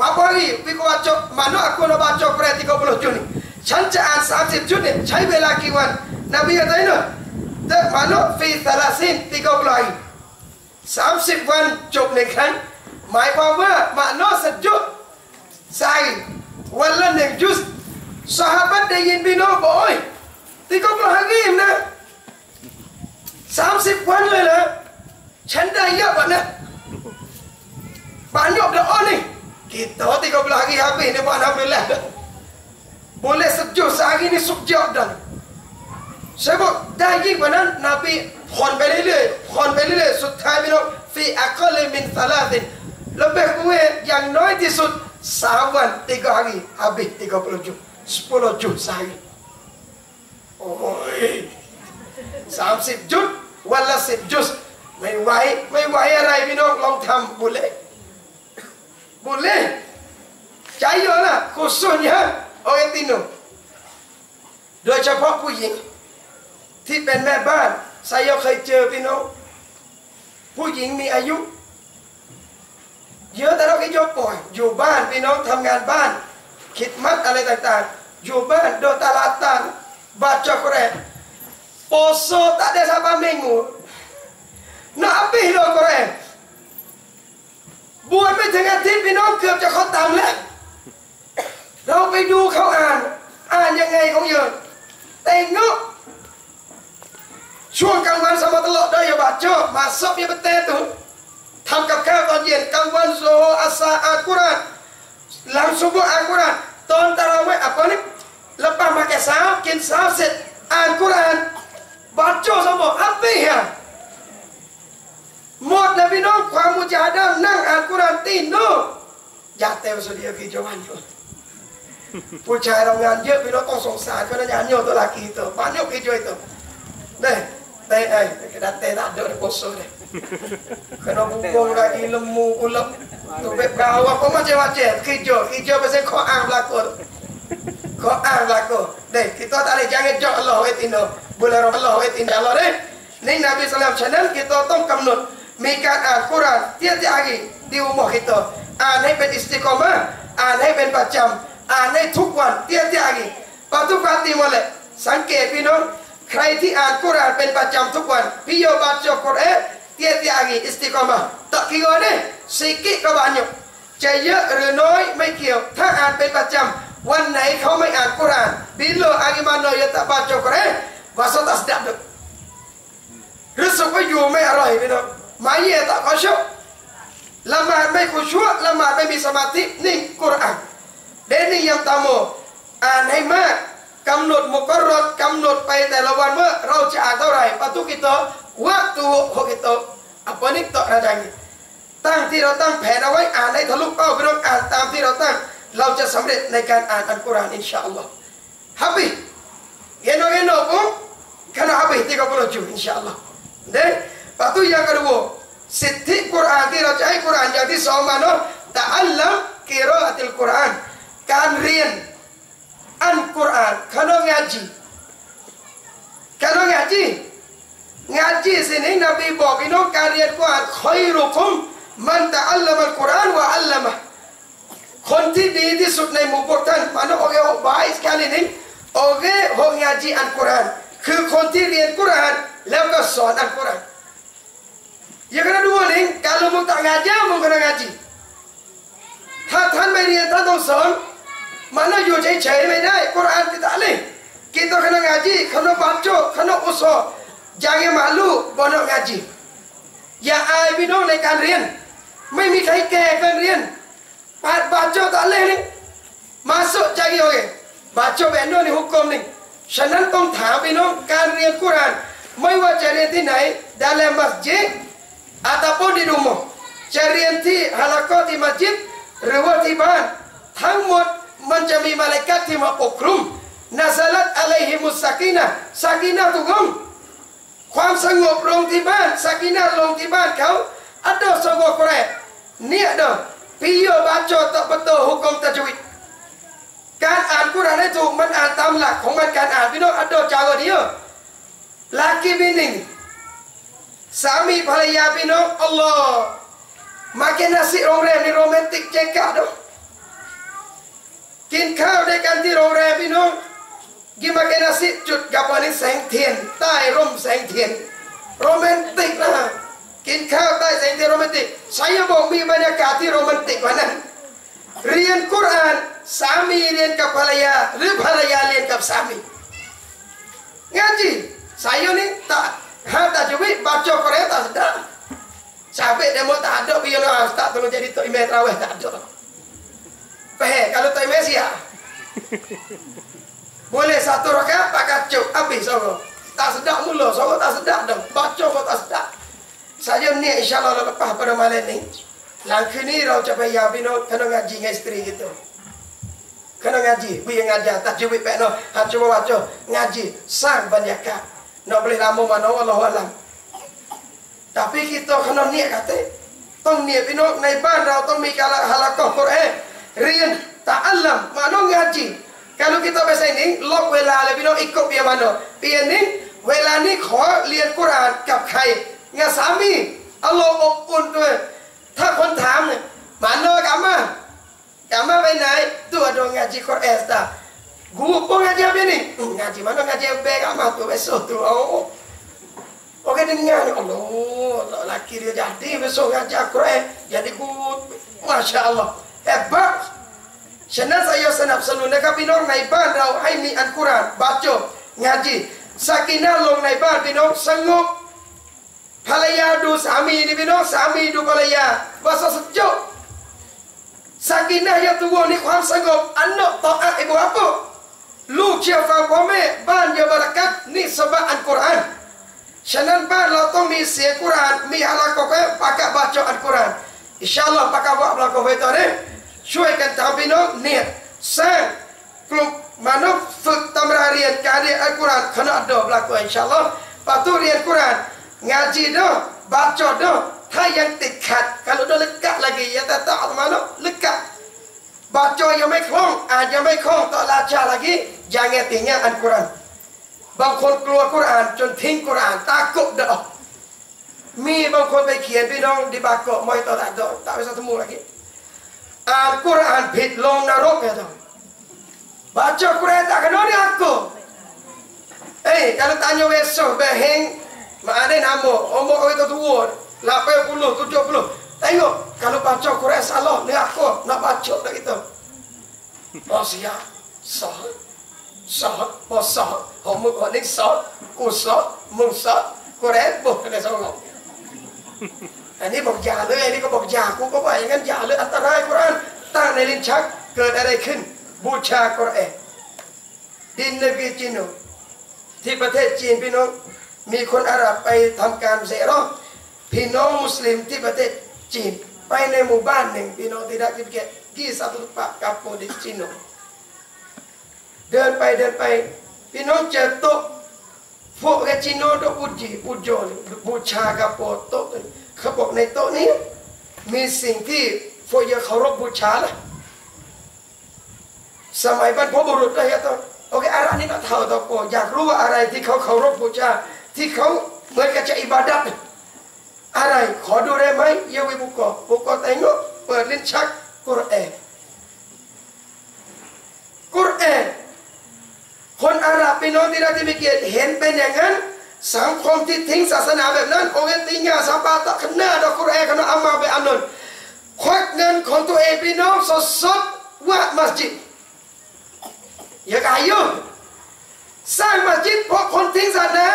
wabogi wiko wachop mano akuno ba chopre tiko bolo chuni. Chancha an samsip chuni, chai bela kiwan nabi yo taino te mano fi thalasin tiko bolo ai samsip wan chop ne khan. Mai bawa mano sajo sai wala ne jus. Sahabat de yin bino boy tiko bolo hagim na. Samsip wan le la. Chanda ya bana bạn nhộp được on đi รั้งหมายความว่ามาโนสัจจุใส่วันละหนึ่งจุดสหบัตได้ยินพี่น้องบอกโอ้ย30 hari นะ30วันเฉันได้เยอะกว่านะ banyak doa ni kita 30 hari habis ni buat Alhamdulillah boleh sejuk sehari ni sujud dan saya บอกได้ยิ่งกว่านั้นนบีผ่อนไปเรื่อยๆผ่อนไปเรื่อยๆสุดท้ายพี่น้องฟีอัคเลมินซาลาติน lebih kurang yang น้อยที่สุดสามวันติก hari habis 30 juz 10 juz sehari โอ้ย30จุดวันละ10จุดไม่ไหวไม่ไหวอะไรพี่น้องลองทำบุเล่ บุเล่ใจเยอะนะคุสุนยะโอเอติโนโดยเฉพาะผู้หญิงที่เป็นแม่บ้านไซยเคยเจอพี่น้องผู้หญิงมีอายุเยอะแต่เราก็ยกป่อยอยู่บ้านพี่น้องทำงานบ้าน คิดมัดอะไรต่างๆ อยู่บ้านโดนตลาดตันบาดเจอกแรกโปโซ tak ada siapa minggu nak habis loh Quran บ วชไม่ถึงอาทิตย์พี่น้องเกือบจะเขาตามแล้ว เราไปดูเขาอ่าน อ่านยังไงของเยอะแต่งกช่วงกลางวันสมาตลอดได้อย่าบาดเจ็บมาซบอย่าไปเตะตุทำกับข้าวตอนเย็นกลางวันโซอาซาอัลกุรอานหลังสุบุอัลกุรอานตอนตะเราะเวห์apa ni lepas makan sahur กินสาวเสร็จอ่านกุรอานบาดเจ็บสมอง habis ya หมดนะพี่น้องความมุจาฮาดะห์นั่งอ่านกุรอานตีนโนอย่าเตะสุดเดียวกี่จวันอยู่ ผู้ชายเรางานเยอะพี่น้องต้องสงสารเขานะอย่าโยตัวลากีตัวบ้านโยกี่จุยตัวเนี่ยเตะไอ้กระดาษเตะได้เดี๋ยวโคโซ่เลยขนมบุกงลากีลมูอุลตัวแบบกาวapa macam-macam kijo kijo pasal kau ang belakon kau ang belakon deh kita tak boleh jangan jok Allah wait ino boleh Allah wait ino Allah deh ni Nabi Sallam channel kita ต้องกำหนด มีการอ่านกุรานเที่ยง hari di rumah kita อ่านให้เป็นอิสติกอมะอ่านให้เป็นประจำอ่านให้ทุกวันเตี้ยเตี้ยอีกปาทุกวันตีมาเลยสังเกตพี่น้องใครที่อ่านกุรานเป็นประจำทุกวันพี่โยบาจกุรอเตี้ยเตี้ยอีกอิสติกอมะตะกี้วันนี้สิกิกบานอยู่จะเยอะหรือน้อยไม่เกี่ยว ถ้าอ่านเป็นประจำวันไหนเขาไม่อ่านกุรานบิโลอากิมานโนยตะบาจกุรอานวาสตัสดับดึกรู้สึกว่าอยู่ไม่อร่อยพี่น้อง มาเย่ตะก็ชอบละหมาดไม่คุชัวละหมาดไม่มีสมาธินี่กุรอาน Dan ini yang tamu อ่านให้มากกำหนดมุกรดกำหนดไปแต่ละวันว่าเราจะอ่านเท่าไหร่ปะตุกิโตวะตุโฮกิโต apa ni tak radang ตั้งที่เราตั้งแผนเอาไว้อ่านให้ทะลุเป้าพี่น้องอ่านตามที่เราตั้ง เราจะสำเร็จในการอ่านอัลกุรอานอินชาอัลลอฮ์ฮับบี้เยโนเยโนปุ๊บ karena habis 30 juz insyaallah dan lepas tu yang kedua สิทธิกุรอานที่เราจะให้กุรอานอย่างที่สองมาเนาะตะอัลลัมกิรออัติลอานการเรี ยนอันกุรอานขณะงาจีขณะงาจีงาจีสินี้นบีบอกพี่น้องการเรียนกุรานคอยรุคุมมันตะอัลลัมอัลกุรานวะอัลลัมะคนที่ดีที่สุดในหมู่พวกท่านมันโอเคโอบายสกาลินี้โอเคโฮงาจีอันกุรานคือคนที่เรียนกุรานแล้วก็สอนอันกุราน Yang kedua ni, kalau mu tak ngajar, mu kena ngaji. ถ้าท่านไม่เรียนท่านต้องสอนมันอยู่เฉยๆไม่ได้กุรอานkita alih kita kena ngaji kena baca kena usaha jangan malu bodoh ngaji อย่าอายพี่น้องในการเรียน ไม่มีใครแก่การเรียนปาดบาโจตะเลนี่ masuk cari orang baca benda ni hukum ni ฉะนั้นต้องถามพี่น้องการเรียนกุรอานไม่ว่าจะเรียนที่ไหน dalam masjid ataupun di rumah จะเรียนที่ฮาลากอที่มัสยิดหรือว่าที่บ้านทั้งหมด มันจะมีมาลากัตที่มาปกคลุมนาซาลัตอะลัยฮิมุสสักีนะสักีนะทุกคนความสงบลงที่บ้านสักีนะลงที่บ้านเขาอัดดอสงบแรกเนี่ยดอพิโยบาโจตะปะโตหุกมตะจวิตการอ่านกุรอานให้ถูกมันอ่านตามหลักของมันการอ่านพี่น้องอัดดอจาวเดียวลากิบินิง สามีภรรยาพี่น้องอัลลอฮ์ Makan nasi โรงแรมนี่โรแมนติกเจ๊กะดอกกินข้าวด้วยกันที่โรงแรมพี่น้องกิน makan nasi จุดกับวันนี้แสงเทียนใต้ร่มแสงเทียนโรแมนติกนะกินข้าวใต้แสงเทียนโรแมนติก saya บอกมีบรรยากาศที่โรแมนติกว่านั้น เรียนกุรอานสามีเรียนกับภรรยา หรือภรรยาเรียนกับสามี ngaji saya ni tak Hang tak cubit baca Quran tak sedar. Sabit demo tak ada piye lah tak tolong jadi tok imam tarawih tak ada. Peh kalau tok imam sia. Boleh satu rakaat pak kacuk habis sorok. Tak sedar mula sorok tak sedar dah. Baca pun tak sedar. Saya niat insya-Allah lepas pada malam ni. Langkah ni rau cepat ya bino kena ngaji dengan isteri gitu. Kena ngaji, biar ngaji, tak jiwit pekno, hancur baca, ngaji, sang banyakkan. Nak boleh lama mana Allah alam. Tapi kita kena niat kata ต้องเนียพี่น้องในบ้านเราต้องมีการฮาลากอกุรอานเรียนตะอัลลัมมาน้องาจี kalau kita bahasa ini ล็อกเวลาเลยพี่น้องอีกก็เปียมันเนาะเปียนี้เวลานี้ขอเรียนกุรอานกับใครงานสามีอัลลอฮ์อบอุ่นด้วยถ้าคนถามเนี่ยมา Guru pun ngaji apa ni? Hmm, Ngaji mana ngaji apa kamu tu besok tu. Oh. Okey dengar ni Allah, Allah laki dia jadi besok ngaji Quran. Jadi guru. Masya Allah. Hebat. Senang saya senap selalu nak pinong naik ban rau hai ni Al Quran baca ngaji. Sakinah long naik ban pinong sanggup ภรรยาดูสามีนี่พี่น้องสามีดูภรรยาว่าสดจุ Sakinah yang turun ni ความสงบอันนกต่ออักibu apa ลูกเชื่อฟังพ่อแม่บ้านอย่าบารักัตนี่สบะอันกุรอานฉะนั้นบ้านเราต้องมีเสียงกุรอานมีฮาลากอฟปากะบาจอันกุรอานอินชาอัลลอฮ์ปากะบะบลากอฟตอนนี้ช่วยกันทำพี่น้องเนี่ยสร้างกลุ่มมนุษย์ฝึกตำราเรียนการเรียนอัลกุรอานขณะดอกบลากออินชาอัลลอฮ์ปะตูเรียนกุรอานงาจีดอ baca dah ถ้ายังติดขัด kalau dah lekat lagi ya tak tahu mana lekat baca yang mekhong ah yang mekhong tak laca lagi jangan tinggal Al-Quran บางคนกลัวกุรอานจนทิ้งกุรอานตากบเดาะมีบางคนไปเขียนพี่น้องดิบากะมอยตอดาดอตาไปสัตมูละกี้อ่านกุรอานผิดลงนรกไงตัยดบาจกุรอานตากโนนี่อักโกเอ้ย kalau tanya besok beheng mana nama omong itu tua 80ลุ Tengok, kalau baca Quran salah, ni aku nak baca dah kita. Rosia sah, sah, bosah homo kau ni sah, ku sah, mung sah, Quran pun kena songong. Ini บอกอย่าเลยนี่ก็บอกอย่ากูก็ว่าอย่างนั้นอย่าเลยอันตรายกุรานตั้งในลิ้นชักเกิดอะไรขึ้น บูชากุรอานดินนบีจีนที่ประเทศจีนพี่น้องมีคนอาหรับไปทำการเสรอพี่น้องมุสลิมที่ประเทศ จีน ไปในหมู่บ้านหนึ่งพี่น้องที่รักที่เกตกี่สัตุปะกับโปดิจิโนเดินไปเดินไป พี่น้องเจอโต๊ะพวกกจิโนโดอุจิอุโจนบูชากับโปโต๊ะเขาบอกในโต๊ะนี้ มีสิ่งที่พวกเยเคารพบูชาละสมัยบรรพบุรุษได้ยต้องโอเคอะไรนี่เราเท่าตัวโปอยากรู้ว่าอะไรที่เขาเคารพบูชาที่เขาเหมือนกับจะอิบาดัต อะไรขอดูได้ไหมเยาวิบุกอบุกอแต่งเปิดลิ้นชักกุรอานกุรอานคนอาหรับพี่น้องที่รักที่มีเกียรติเห็นเป็นอย่างนั้น สังคมที่ทิ้งศาสนาแบบนั้นโอเวติญาสาบาตะขนาดอกกุรอานขนาดอามาไปอันนนควักเงินของตัวเองพี่น้องสดสดว่ามัสยิดอย่ากอายุสร้างมัสยิดเพราะคนทิ้งศาสนา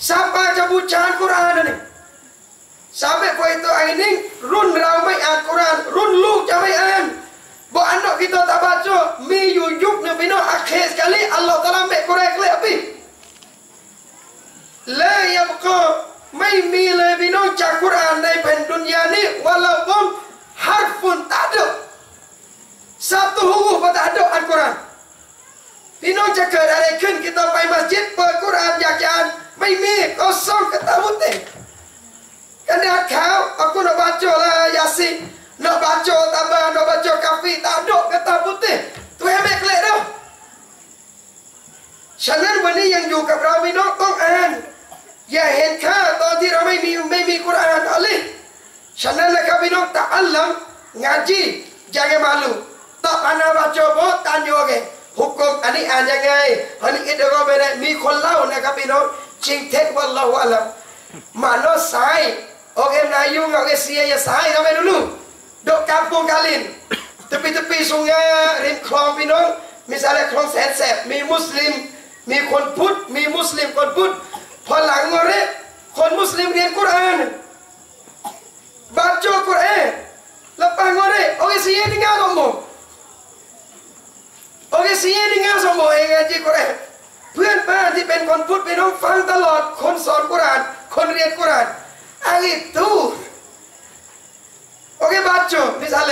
Siapa yang bacaan Quran ni? Sampai buat itu hari ini, run ramai Al-Quran, run lu jamai an. Buat anak kita tak baca, mi yuyuk ni bina akhir sekali, Allah Ta'ala ambil Quran kelih api. La yabqa, mai mi le bina cak Quran Dari pen dunia ni, walaupun harfun tak ada. Satu huruf pun tak ada Al-Quran. Bina cakap dari ke พี่น้องต้องอ่าน อย่าเห็นค่าตอนที่เราไม่มีไม่มีกุรอานอัลลิฉะนั้นนะครับพี่น้องตะอัลลัม ngaji jangan malu tak pandai baca pun tanya orang hukum อันนี้อ่านยังไงอันนี้อิดก็ไม่ได้มีคนเล่านะครับพี่น้องจริงเท็จวัลลอฮุอาลัมมาโนสาย orang Melayu orang Sia ya sahai sampai dulu dok kampung Kalin tepi-tepi sungai rim klong พี่น้อง misalnya คลองแสนแสบมีมุสลิม มีคนพุทธมีมุสลิมคนพุทธพอหลังมะเรคนมุสลิมเรียนกุรอานบั Lepas ngorek, orang sini dengar kamu. Orang sini dengar semua yang ngaji Quran. เพื่อนบ้านที่เป็นคนพุทธเป็นน้องฟังตลอด คนสอนกุราน คนเรียนกุรานอัลิตูโอเคบาจูมิซาเล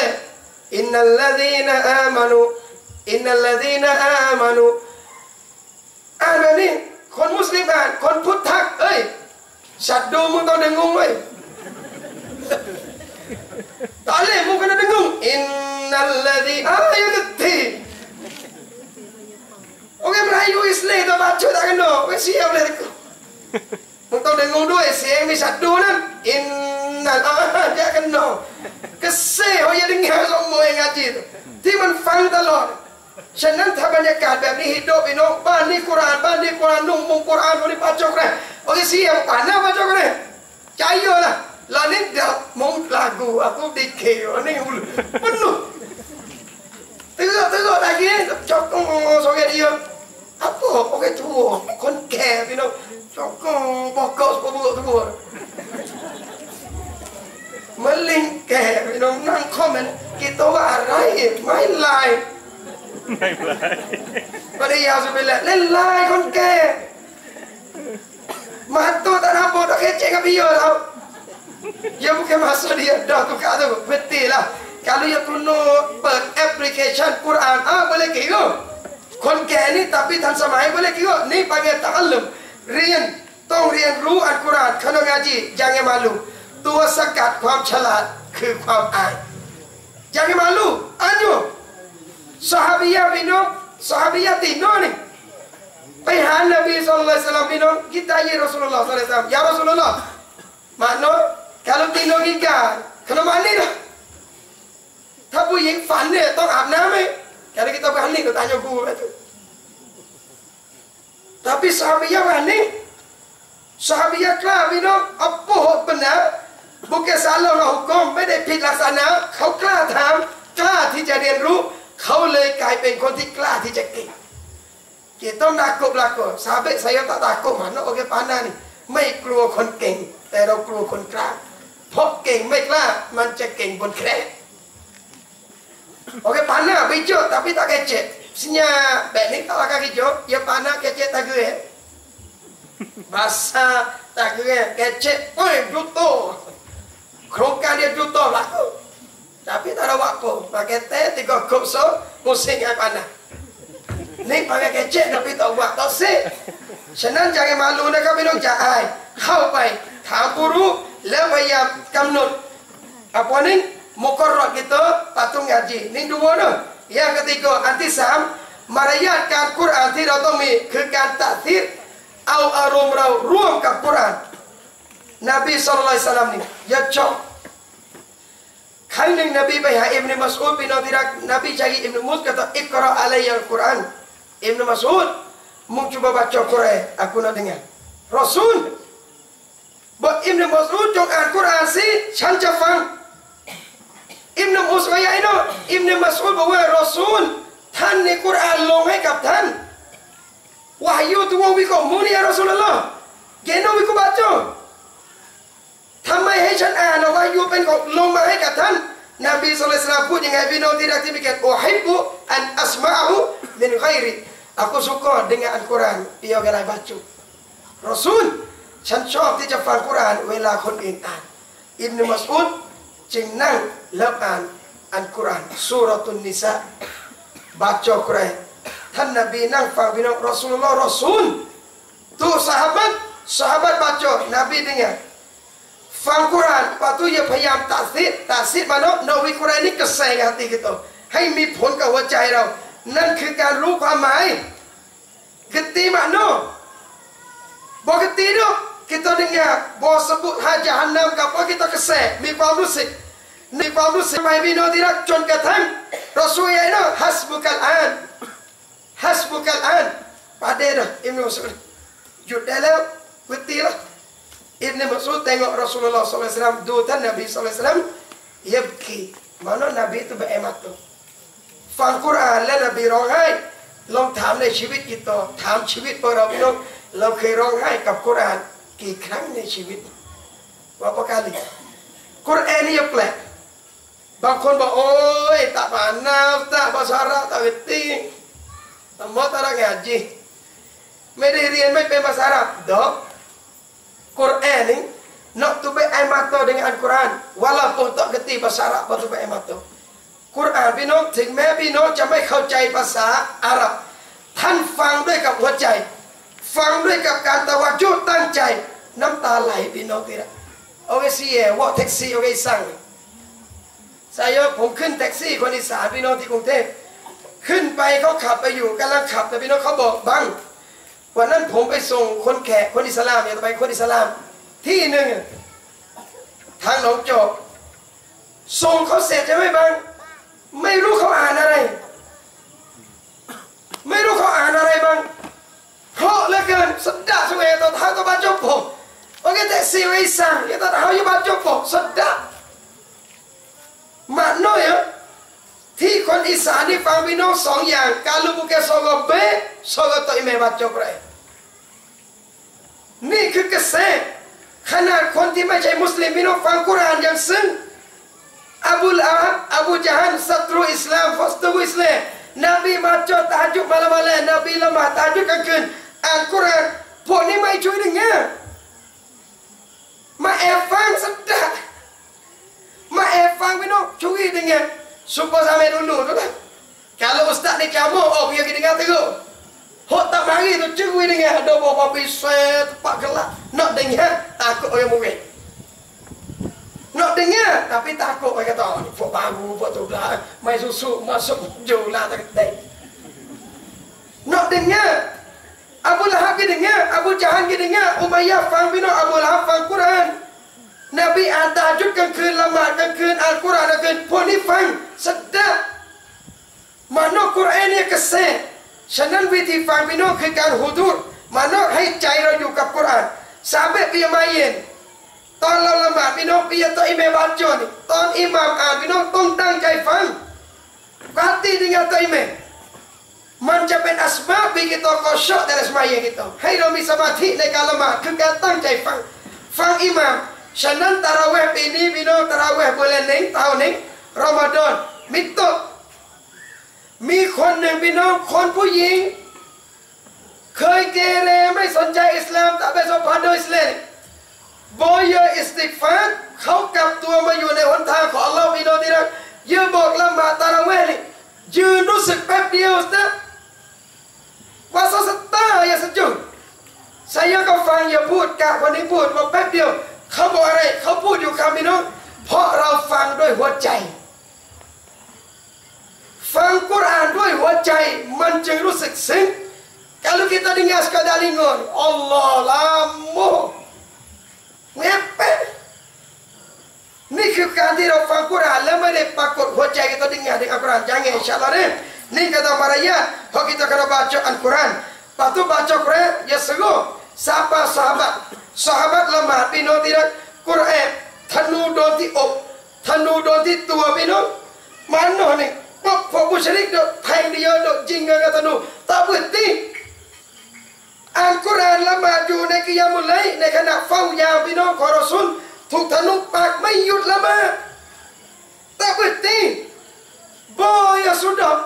อินนัลลดีนอามานุอินนัลลดีนอามานุ่านแบบนี้คนมุสลิมอ่านคนพุทธทัก เอ้ยฉัดดูมึงตอนเดึงงงเว้ยตอนแรกมึงก็ต้องดึงงงอินนัลลดีอายุตทีโอเคมันอายุอิสเลตมาช่วยตากันหนอไม่เสียวเลยมึงต้องเดึงงงด้วยเสียงมีฉัดดูนั่นอินนัลอาจะกันหนอก็เซ่เขาอย่าดึงแง่สอมวยงาจีที่มันฟังตลอด ฉะนั้นถ้าบรรยากาศแบบนี้ฮิดโดพี่น้องบ้านนี้กุรานบ้านนี้กุรานนุ่งมุงกุรานวันนี้ปจกเลยโอเคเสียงป่านหน้าปาจกเลยใจเยอะนะลานิดเดียวมุงลากูอากูดิเคอันนี้มัปนุ่มตื้อตื้ออะไรกี้จกงสองเดียวอัปโปโอเคทัวคนแก่พี่น้องจกงบอกกสปบุทัวมันลิงแก่พี่น้องนั่งคอมเมนต์กี่ตัวอะไรไม่ไลา ไม่เลยก็ได้ยาวสุดไปเลยเล่นลายคนแก่มาตัวตานาปวดเขเจกับพี่โยเราเยมุกมาสุดเดียดอตุกาตุกเวตีละกาลุยตุนโนเปิดแอปพลิเคชันกุรานอ้าวไปเลยกี่โยคนแก่นี่ตับพี่ทันสมัยไปเลยกี่โยนี่ปางเงตะลลุมเรียนต้องเรียนรู้อัลกุรอานขนงาจียังไงมาลุตัวสกัดความฉลาดคือความอายยังไงมา บียะพี่น้องสาบียะติดน้งนี่ไปหานบีสุลต่านสลามพี่น้องกิตายีรอสุลลอฮ์สุลต่านยารอสุลลอฮ์มาโน่ kalau tidur giga ขนมันนี่นะถ้าผู้หญิงฝันเนี่ยต้องอาบน้ำไหม kalau kita berani kau tanya guru itu tapi sahabiyah berani sahabiyah klah you know apa benar bukan salah hukum ไม่ได้ผิดลักษณะเขากล้าถามกล้าที่จะเรียนรู้ เลยกลายเป็นคนที่กล้าที่จะเก่ง kita nakuk belakang. Sahabat saya tak หันโอเคปา orang panah ไม่กลัวคนเก่ง แต่เรากลัวคนกล้า เพราะเก่งไม่กล้า มันจะเก่งบนแคร่โอเคปานาไปจอแต่พี่ตาแกเจ็บสัญญาแบบนี้ตาแกจบอย่ปานาแกเจ็บตาเกือภาษาตาเกือแกเจ็บโอ้ยจุดโตโครงการเดียจุดโตลักบ ถามผู้รู้แล้วพยายามกำหนด apa ni mukarrar kita patung ngaji ni dua tu yang ketiga anti sam มารยาทการกุรอานที่เราต้องมีคือการตัดทิศเอาอารมณ์เราร่วมกับกุรอานนบีสุลต่านนี่อย่าจบ ครั้งหนึ่งนบีไปหาอิบนุมัสอุดพี่น้องที่รักนบีjadiอิบนุมัสอุด kata ikra alayya al-Quran อิบนุมัสอุด Mu cuba baca Quran, aku nak dengar. Rasul. Buat Ibn Mas'ud jong Al-Quran si, ฉันจะฟัง Ibn Mas'ud ว่าอย่างนี้ Ibn Mas'ud บอกว่า Rasul ท่านในกุรอานลงให้กับท่าน Wahyu tu wong wiko muni ya Rasulullah เกณฑ์วิคุบัจจ ทำไมให้ฉันอ่านวายุเป็นของลงมาให้กับท่าน นบีสุลต่านพูดยังไงพี่น้องที่รักที่มีเกียรติโอฮิบุอันอัสมาอุมินไกริ Aku suka dengan Al-Quran Ia วลาbaca Rasul ฉันชอบที่จะฟังกุรอานเวลาคนอื่นอ่านอิบนุมัสอุดจึงนั่งแล้วอ่าน อันกุรอานสุรตุนนิสาbaca Quran ท่านนบีนั่งฟังพี่น้องรอสูลุลลอฮ์รอซูลtu sahabat sahabat baca Nabi dengar ฟังกุรอานปะตุอย่าพยายามตัดสิทตัดสิทมาเนาะ นบีกุรอานนี่กระแสกับhati kita ให้มีผลกับหัวใจเรา นั่นคือการรู้ความหมาย Geti makna Bawa geti tu Kita dengar Bawa sebut hal jahannam Kapal kita kesek Mi ความรู้สึกมีความรู้สึกไม่พี่น้องที่รักจนกระทั่งรอซูลใหญ่เนาะฮัสบุกัลอานฮัสบุกัลอานประเดี๋ยวอิมนุมัสอุดหยุดได้แล้วกุฏิละ อิบนุมัสอุด tengok Rasulullah SAW ดูท่านนบี SAW yabki mana Nabi itu berair mata ฟังกุรอานและนบีร้องไห้ ลองถามในชีวิตกี่ต่อถามชีวิตพวกเราพี่น้องเราเคยร้องไห้กับกุรอานกี่ครั้งในชีวิตว่าประการนี้กุรอานนี่แปลกบางคนบอกโอ้ยtak pandai tak bahasa Arab tak ngerti semua tak nak ngaji ไม่ได้เรียนไม่เป็นภาษาอาหรับดอก กุรอานนี่ nak tu baik air mata dengan Al-Quran walaupun tak ngerti bahasa Arab tu baik air mata กุรอานพี่น้องถึงแม้พี่น้องจะไม่เข้าใจภาษาอาหรับ ท่านฟังด้วยกับหัวใจ ฟังด้วยกับการตะวัจุตั้งใจ น้ำตาไหลพี่น้องทีละโอเคสิเอว่าแท็กซี่โอเคสั่งสายผมขึ้นแท็กซี่คนอีสานพี่น้องที่กรุงเทพขึ้นไปเขาขับไปอยู่กำลังขับแต่พี่น้องเขาบอกบัง วันนั้นผมไปส่งคนแขกคนอิสลามอย่าไปคนอิสลาม ที่หนึ่งทางหนองจอกส่งเขาเสร็จใช่ไหมบัง ไม่รู้เขาอ่านอะไร ไม่รู้เขาอ่านอะไรบ้างเพราะเหลือเกินสดดาสุเอตอนท้าตบ้านจบผมโอเคแต่สิวิสัง ya tak tahu ya บ้านจบผมสดดามาโน่ย ที่คนอีสานที่ฟังพี่น้องสองอย่างการลูบุกสกเบสกตอิเมบัตจบไรนี่คือกระแสขนาดคนที่ไม่ใช่มุสลิมพี่น้องฟังกุรานอย่างซึ้งอบุลอาบอบูจาฮันศัตรูอิสลามฟัสตูอิสลามนบีมาจดตาจุบมาละมาเลนบีละมาตาจุกันคืนอ่านกุรานพวกนี้ไม่ช่วยหนึ่งเงี้ยมาแอบฟังสักดามาแอบฟังพี่น้องช่วยหนึ่งเงี้ย Supaya sampai dulu tu kan. Kalau ustaz ni camuk, oh kita dengar terus. Hok tak mari tu cuy dengar. Ada bawa pisau, tempat gelap. Nak dengar, takut orang murid. Nak dengar tapi takut mereka kata oh, ni buat baru buat tu lah mai susu masuk jauh lah tak kedai. Nak dengar Abu Lahab dia dengar, Abu Jahan dia dengar, Umayyah faham bina Abu Lahab faham Quran. Nabi ah tahajud กลางคืนละหมาดกลางคืนอ่านกุรอานกลางคืนพวกนี้ฟังสดับมานอกกุรอานเนี่ยกระแสฉะนั้นวิธีฟังพี่น้องคือการหูดูดมานอกให้ใจเราอยู่กับกุรอานสาเบเปียมาเย็นตอนเราละหมาดพี่น้องปียตัวอิเมบันจนตอนอิหม่ามอ่านพี่น้องต้องตั้งใจฟังกาตี dengan ตัวอิเมมันจะเป็นอัสมาบ bagi kita khusyuk dalam sembahyang kita ให้เรามีสมาธิในการละหมาดคือการตั้งใจฟังฟังอิหม่าม ฉะนั้นตาราเวปีนี้พี่น้องตาราเวห์บุญนี้ tahun นี้รอมฎอนมิตรมีคนหนึ่งพี่น้องคนผู้หญิง เคยเกเรไม่สนใจอิสลามแต่ไปสัมพันธ์ด้วยอิสลามบอยอิสติกฟารเขากลับตัวมาอยู่ในหนทางของอัลลอฮ์พี่น้องที่รักยืนบอกละหมาดตาราเวนี่ยืนรู้สึกแป๊บเดียวนะว่าสัตตาอย่าสจุด saya ก็ฟังอย่าพูดกะวันนี้พูดว่าแป๊บเดียว เขาบอกอะไรเขาพูดอยู่คำพี่น้องเพราะเราฟังด้วยหัวใจ ฟังกุรอานด้วยหัวใจ มันจึงรู้สึกซึ้ง kalau kita dengar sekadar lingun Allah lama เงียบไปนี่คือการที่เราฟังกุรอานแล้วไม่ได้ปรากฏหัวใจkita dengar dengan Quran jangan insyaAllah ni ni kata maraya kalau kita kena baca Al-Quran lepas tu baca Quran ya seru siapa sahabat sahabat lemah pino tidak Quran ธนูโดนที่อกธนูโดนที่ตัวพี่น้องมันโน่นนี่พวกพวกผู้ชริกโดนแทงเดียวโดนยิงกับธนูตาบุตรีอ่านกุรอานละหมาดอยู่ในกิยามุลไลในขณะเฝ้ายามพี่น้องขอรอซุลถูกธนุปากไม่หยุดละหมาดแต่เปิดตีบอยสุดดอก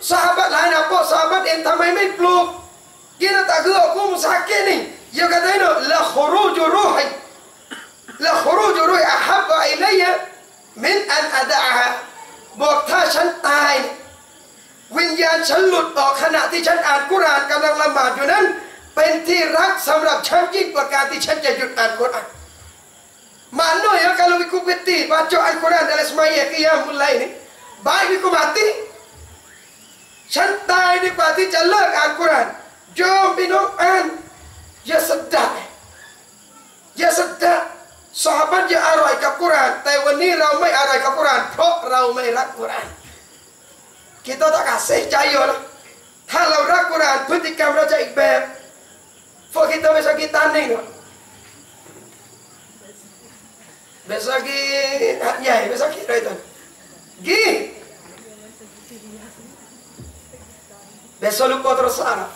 sahabat lain apa sahabat yang ทำไมไม่ปลูก kita tak kira aku sakit ni dia kata itu la khuruju ruhi la khuruju ruhi ahabba ilayya min an ada'aha บอกถ้าฉันตาย วิญญาณฉันหลุดออกขณะที่ฉันอ่านกุรอานกำลังละหมาดอยู่นั้น เป็นที่รักสำหรับฉันยิ่งกว่าการที่ฉันจะหยุดอ่านกุรอาน Mana ya kalau ikut beti baca Al-Quran dalam semaya qiyamul lail ni baik ikut mati ฉันตายดีกว่าที่จะเลิก อ่านกุรอานโยมพี่น้องอ่านอย่าสะดักอย่าสะดักสหบัตจะอร่อยกับกุรอาน แต่วันนี้เราไม่อร่อยกับกุรอาน เพราะเราไม่รักกุรอาน kita tak kasih cahaya lah ถ้าเรารักกุรอานพฤติกรรมเราจะอีกแบบพวก kita bisa kita tanding Besok lagi Ya, besok lagi itu Gi Besok lupa terus Arab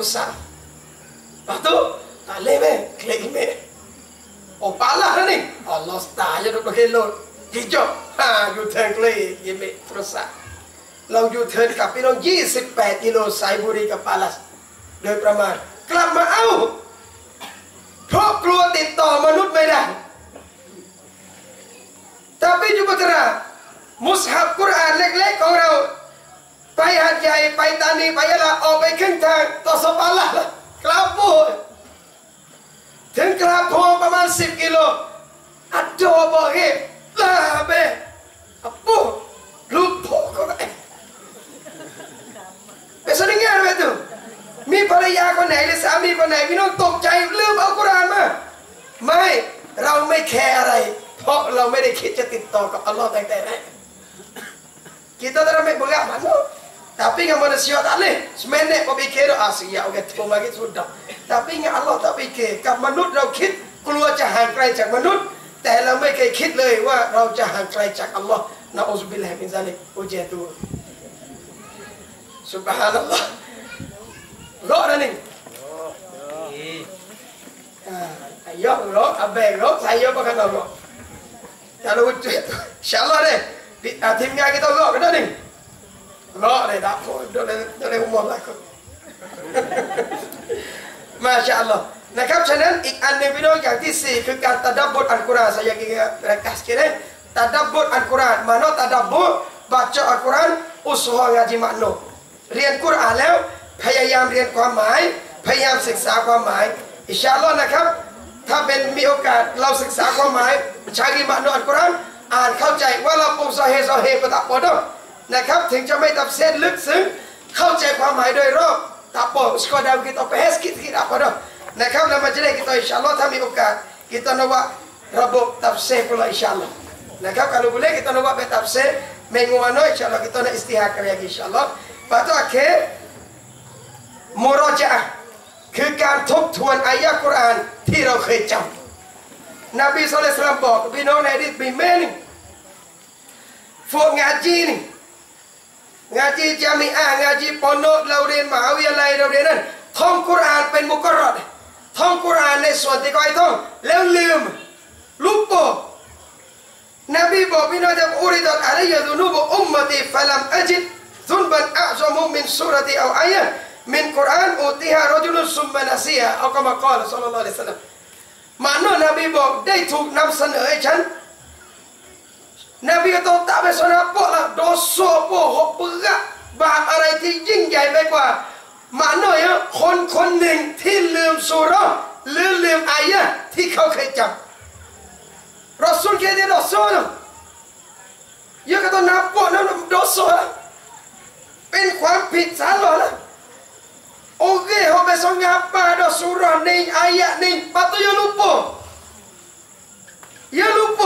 lupa terus ah. Lepas tu, tak boleh meh, klik email. Oh, palah ni. Allah style je 20 kilo. Hijau. Ha, you turn klik email terus ah. เราอยู่เทินกับพี่น้อง 28 กิโลสายบุรีกับปาลัส โดยประมาณ กลับมาเอาเพราะกลัวติดต่อมนุษย์ไม่ได้ tapi juga terang mushaf Quran เล็กๆของเรา ไปหาดใหญ่ไปตานีไปยะลาออกไปครึ่งทางต่อสปาละกราบปูถึงกราบพงประมาณสิบกิโลอัดโจบอกเฮลาเบอะปูลูกพ่อก็ได้ไปสนิงานไปดูมีภรรยาคนไหนหรือสามีคนไหนพี่น้องตกใจลืมเอากุรานมาไม่เราไม่แคร์อะไร เพราะเราไม่ได้คิดจะติดต่อกับอัลลอฮ์ตั้งแต่แรก kita tak ramai berat mana tapi dengan manusia tak boleh semenek kau fikir ah siap okey tepung lagi sudah tapi dengan Allah tak fikir กับมนุษย์เราคิดกลัวจะห่างไกลจากมนุษย์ แต่เราไม่เคยคิดเลยว่าเราจะห่างไกลจากอัลลอฮ์นะอูซุบิลลาฮิมินซาลิกอุจตุสุบฮานัลลอฮ์รอนะนี่อ่ายกรออับเบกรอ saya pakai rok kalau wujud insyaallah deh di, ah, timnya kita rok ke ni Rok deh tak apa boleh boleh umur lah kot มาชาอัลลอฮ์นะครับฉะนั้นอีกอันหนึงพี่น้องอย่างที่สี่คือการตัดดับบทอัลกุรอาน saya kira rekas kira tadabbur Al-Quran มาโนตัดดับบท baca Al-Quran อุสฮะงาจิมะโนเรียนกุรอานแล้ว พยายามเรียนความหมาย พยายามศึกษาความหมายอิชาอัลลอฮ์นะครับ ถ้าเป็นมีโอกาสเราศึกษาความหมายชาริมะโนอัลกุรอานอ่านเข้าใจว่าเราปุ่มซอเฮซอเฮก็ตับปอด นะครับถึงจะไม่ตับเส้นลึกซึ้งเข้าใจความหมายโดยรอบตับปอสกอดาวกิตอเปสกิตกิตอัปดอนะครับแล้วมันจะได้กิตอินชาอัลลอฮ์ถ้ามีโอกาสกิตนว่าระบบตับเส้นกุลอิชาอัลอนะครับ kalau boleh kita nak buat petab sel minggu mana insyaallah kita nak istihaqah lagi insyaallah ปัตตาเคมูรจะคือการทบทวนอายะกุรอานที่เราเคยจำนบีสุลต่านบอกพี่น้องในดิบมีเมนึงพงาจีนี่ ngaji jamiah ngaji pondok เราเรียนมหาวิทยาลัยเราเรียนนั้นท่องกุรอานเป็นมุกรอดท่องกุรอานในส่วนที่ก้อยท่องแล้วลืมลุกโปนบีบอกพี่น้องจะอุริดัตอะไรยาดุนูบอุมมติฟลัมอจิตซุนบันอัซมุมินสุรติเอาอายะมินกุรอานอุติฮารจุลุสุมมานาซียเอาคำมากล่าวสัลลัลลอฮุอะลัยฮิสซาลลัมมาโนนบีบอกได้ถูกนำเสนอให้ฉัน Nabi atau tak besan apa lah dosa apa hok berat บาปอะไรที่ยิ่งใหญ่ไปกว่ามาหน่อยคนคนหนึ่งที่ลืมสุรหรือลืมอายะที่เขาเคยจำรอสูลเคยได้รอสูลเยอะก็ต้องนับปวดแล้วดอสูลเป็นความผิดสารหลอนะโอเคเขาไปส่งาปาดอสูรหนึ่งอายะหนึ่งปัตตยลุปโปยลุปโป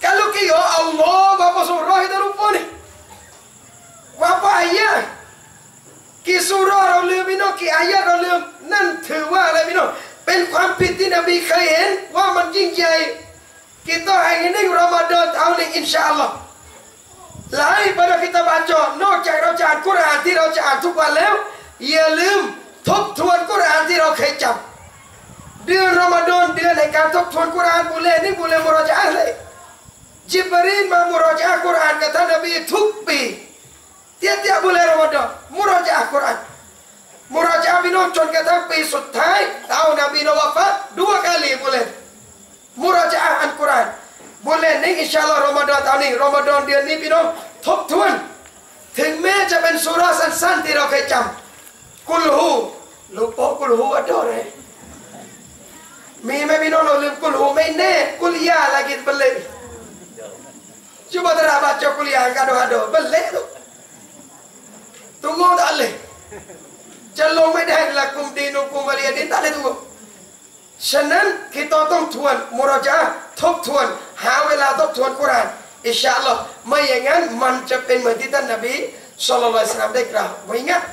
Dia lupa. Kalau kira Allah berapa surah kita lupa ni. Berapa ayat? Ki surah เราลืมพี่น้องกี่อายะเราลืมนั่นถือว่าอะไรพี่น้องเป็นความผิดที่นบีเคยเห็นว่ามันยิ่งใหญ่ kita hari ini Ramadan tahun ini insya Allah หลายเวลา kita baca นอกจากเราจะอ่านกุรอานที่เราจะอ่านทุกวันแล้วอย่าลืมทบทวนกุรอานที่เราเคยจำเดือนรอมฎอนเดือนดือนในการทบทวนกุรอานบุเลนี่บุเลมุรอจาเลย จิบรีนมามุรอจากุรอานกับท่านนบีทุกปี tiap-tiap bulan Ramadan murojaah Quran murojaah minum จนกระทั่งปีสุดท้าย tahun Nabi Nabi wafat dua kali bulan murojaah Al Quran bulan นี้อินชาอัลลอฮ์รอมฎอน tahun นี้รอมฎอนเดือนนี้พี่น้องทบทวน ถึงแม้จะเป็นสุราสั้นๆที่เราเคยจำกุลฮูลูกโป๊กุลฮูอัดโดเลยมีไหมพี่น้องเราลืมกุลฮูไม่แน่กุลยาลากินเบลเลย Cuba terang baca kuliah gaduh-gaduh. Belik tu. Tunggu tak boleh. Celungไม่ได้ละกุมดีนุกุมวลียดินtak boleh tunggu. ฉะนั้นkitaต้องทวนมุรจาทบทวน หาเวลาทบทวนกุรอานอินชาอัลลอฮ์ไม่อย่างนั้นมันจะเป็นเหมือนที่ท่านนบีศ็อลลัลลอฮุอะลัยฮิวะซัลลัมได้กล่าวไว้ingat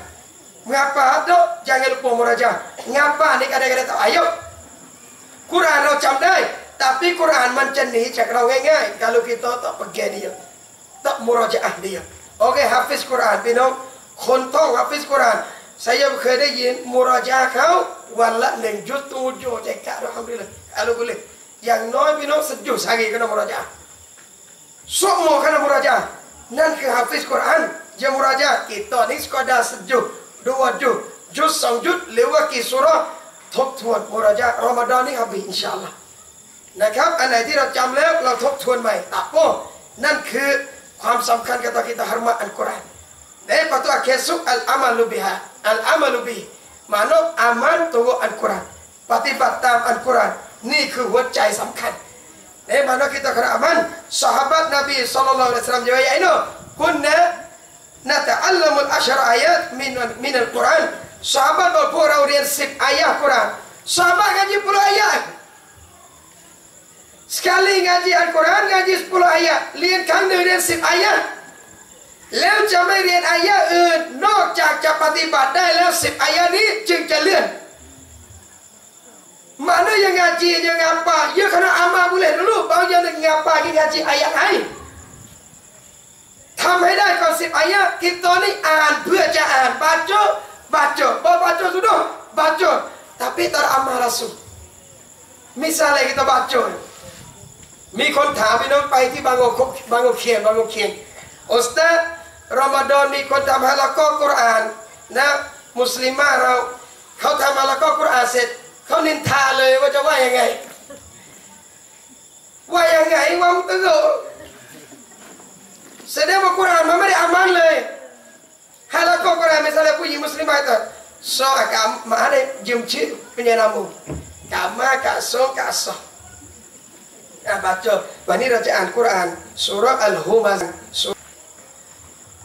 mengapa ada jangan lupa muraja ngapa ni kadang-kadang tak ayo Quran เราจำได้ tapi Quran มันจะหนีจากเราง่ายๆ kalau kita tak pegang dia tak murajaah dia Okey hafiz Quran พี่น้องคนต้อง hafiz Quran saya เคยได้ยินมุราจาเขาวันละหนึ่งจุดตูโจใจกะอัลฮัมดุลิลละ kalau boleh อย่างน้อยพี่น้องสจุสhari kena murajaah semua kena murajaah นั่นคือ hafiz Quran จะมุราจาห์ kita ni sekadar sejud dua juz juz สองจุดหรือว่ากี่สุราะห์ทบทวนมุราจาห์รอมฎอนนี้ครับอินชาอัลลอฮ์ นะครับ อันไหนที่เราจำแล้วเราทบทวนใหม่ตัดโป้นั่นคือความสำคัญกับตักิตฮาร์มะอัลกุรอานในประตูเคสุอัลอามาลุบิฮะอัลอามาลุบิมานพอามันตัวอัลกุรอานปฏิบัติตามอัลกุรอานนี่คือหัวใจสำคัญในมานพกิตกระอามันสัฮาบะตนบีสัลลัลลอฮุอะลัยฮิสซาลลัมจ้ว่าอย่างนี้คุณนี่ยนั่นแตอัลลัมุลอัชรอายะต์มินมินอัลกุรอานสหบะตบอกพวกเราเรียนสิบอายะห์กุรอานสหบะตกันยี่สิบอายะห์ Sekali ngaji Al-Quran, ngaji 10 ayat. เรียนครั้งหนึ่งเรียน10 ayat แล้วจะไม่เรียนอายะอื่น นอกจากจะปฏิบัติได้แล้ว 10 ayat นี้จึงจะเลื่อน Mana yang ngaji, yang apa? Ya kena amal boleh dulu. Baru yang nak ngapa kita ngaji ayat lain. ทำให้ได้ก่อนสิบอายะห์กิตนี่อ่านเพื่อจะอ่าน baca baca baca baca sudah baca tapi tak ada amal rasul misalnya kita baca มีคนถามพี่น้องไปที่บางโอกบางโอเคียนบางโอเคียนอุสตาดรอมฎอนมีคนทำฮะละก็กุรอานนะมุสลิมาเราเขาทำฮะละก็กุรอานเสร็จเขานินทาเลยว่าจะว่ายังไง ว่ายังไงว่ามันตึกแสดงว่ากุรอานมันไม่ได้อามันเลยฮะละก็กุรอาน misalnya ผู้หญิงมุสลิม itu so agak mana jumci penyanamu kama kaso kaso Ah, baca. วันนี้เราจะอ่านกุรอานาะห์อัลฮุมัซสุอาอูซุบิลลามานอัสดะลงชัยฏอ Ah, baca. Bani Raja Quran Surah Al-Humaz.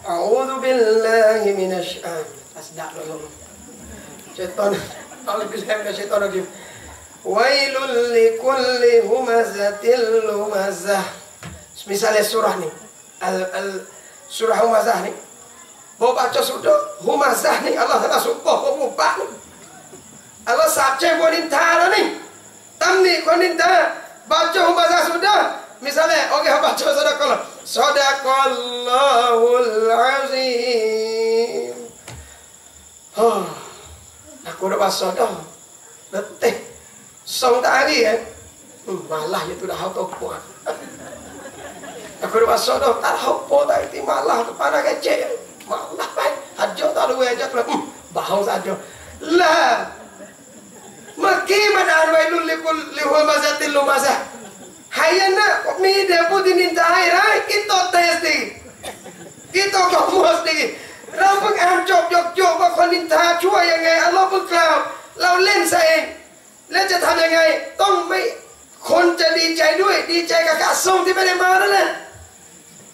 A'udhu Billahi Minash. Asda' lah. Syaitan. Al-Quran. Al-Quran. Al-Quran. Al-Quran. Wailul li kulli humazatil lumazah. Misalnya surah ni. Al -al surah humazah ni. Bawa baca sudah. Humazah ni. Allah taala suka. Bawa bupak ni. Allah sabce buat nintah lah ni. Tamni kau nintah baca humazah sudah. Misalnya okey baca sadaqallah sadaqallahul azim. Oh aku dah baca dah. Letih. Song tak hari eh? Hmm, malah itu dah hau puan. Aku dah baca dah. Tak hau po tak itu malah. Tu pada kecil. Malah baik hajo tak ada aja tu hmm, bahau saja. Lah. เมื่อกี้มันอ่านไว้รุ่นลิคุลลิหัวมาซาติลุมาซาหายนะมีเดี๋ยวพูดนินทาให้ร้ายกิโตเตสติกิโตกมัวสติเราเพิ่งอ่านจบยกโยกว่าคนนินทาช่วยยังไงอัลลอฮ์เพิ่งกล่าว เราเล่นซะเองแล้วจะทำยังไงต้องไม่คนจะดีใจด้วยดีใจกับกาส่งที่ไม่ได้มานั่นแหละ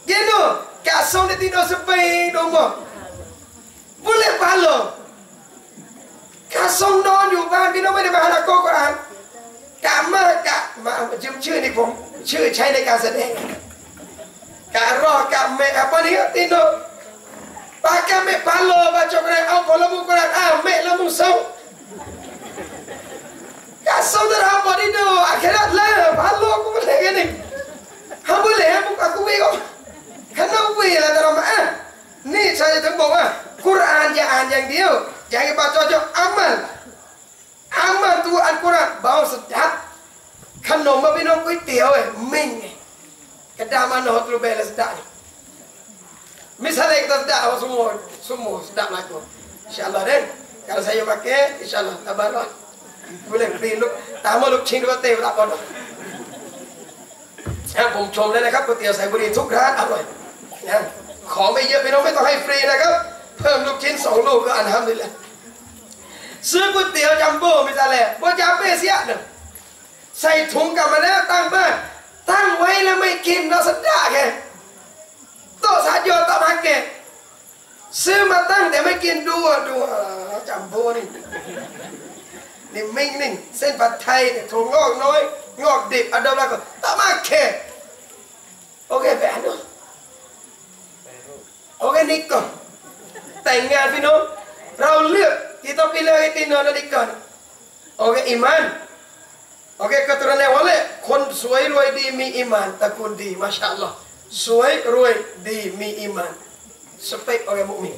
เย็นดูกาส่งที่ติโนสเปนดูมั้ง boleh pahala กาทร งนอนอยู่บ้านพี่น้องไม่ได้มาฮาลาโกกุรอานกามากะมาชื่อชื่อนี่ผมชื่อใช้ในการแสดงการอกะเมapa ni tino pakai me palo baca Quran au polo mu Quran ah me la mu sau ya saudara apa ni do akhirat lah palo aku boleh gini ha boleh aku aku we kok kenapa we lah dalam ah ni saya Tu บอกว่า Quran อย่าอ่านอย่างเดียว Jangan baca aja amal. Amal tu Al-Quran. Bawa sejak. วยเตี๋ยว eh ming kedai mana hotel bela sedap ni misalnya kita sedap awak semua semua sedap laku insyaallah deh kalau saya pakai insyaallah tabarok boleh beli lu tamu lu cing dua teh tak apa นะผมชมเลยนะครับก๋วยเตี๋ยวสายบุรีทุกร้านอร่อยนะขอไม่เยอะพี่น้องไม่ต้องให้ฟรีนะครับ เพิ่มลูกชิ้นสองลูกก็อันทำดีเลย ซื้อก๋วยเตี๋ยวจัมโบ้มิซาเล่บ่จัมเป้เสียหนึ่งใส่ถุงกลับมาแล้วตั้งบ้านตั้งไว้แล้วไม่กินเราสัญญาแกโต๊ะสาโยตะมาแกซื้อมาตั้งแต่ไม่กินดูดูจัมโบ้นี่นี่มิ่งนิ่งเส้นผัดไทยเนี่ยถั่วงอกน้อยงอกดิบอันเดียวแล้วก็ตะมาแกโอเคแบนเนาะโอเคนิกก่อนแต่งงานพี่น้องเราเลือก kita pilih itina dan ikan โอเคอิมานโอเค keturunan yang wale คนสวยรวยดีมีอิมานตระกูลดีมาชาอัลลอฮ์สวยรวยดีมีอิมานสเปค orang mukmin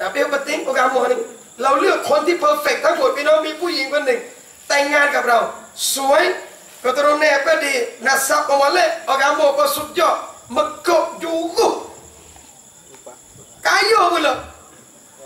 tapi yang penting orang mu ni. เราเลือกคนที่ perfect ทั้งหมดพี่น้องมีผู้หญิงคนหนึ่ง แต่งงานกับเรา สวย keturunan ก็ดีนัสับของวาเล orang mukmin ก็สุดยอดมักบอยู่กุ kayu pula nikah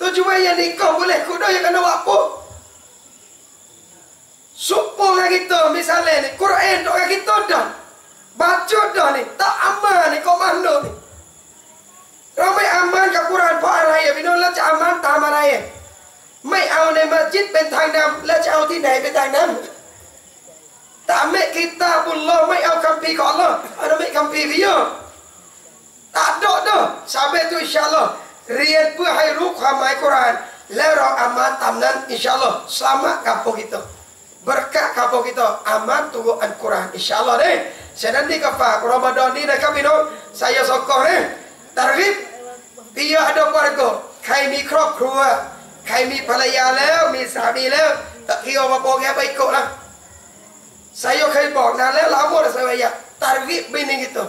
Tujuan yang nikah boleh kuda yang kena buat apa? Supaya kita misalnya ni, Quran doa kita dah. Baca dah ni, tak aman ni, kau mana ni? Ramai aman ke Quran เพราะอะไรอ่ะพี่น้องแล้วจะอามันตามอะไรอ่ะไม่เอาในมัสยิดเป็นทางนำแล้วจะเอาที่ไหนเป็นทางนำแต่ไม่คิดตาบุลลอไม่เอาคำพีของ Allah อันนั้นไม่คำพีพี่โย tak ada dah sampai tu insyaAllah เรียนเพื่อให้รู้ความหมายกุรอานแล้วเราอามันตามนั้น insyaAllah selamat kampung kita berkat kampung kita aman tunggu Al-Quran insyaAllah niฉะนั้นนี่ก็ฝากรอมฎอนนี้นะครับพี่น้อง saya sokong ni targhib พี่ยada keluarga ใครมีครอบครัว ใครมีภรรยาแล้ว มีสามีแล้วตะเกียวมาบอกแกไปกดนะ saya เคยบอกนานแล้ว lama dah saya targhib bini gitu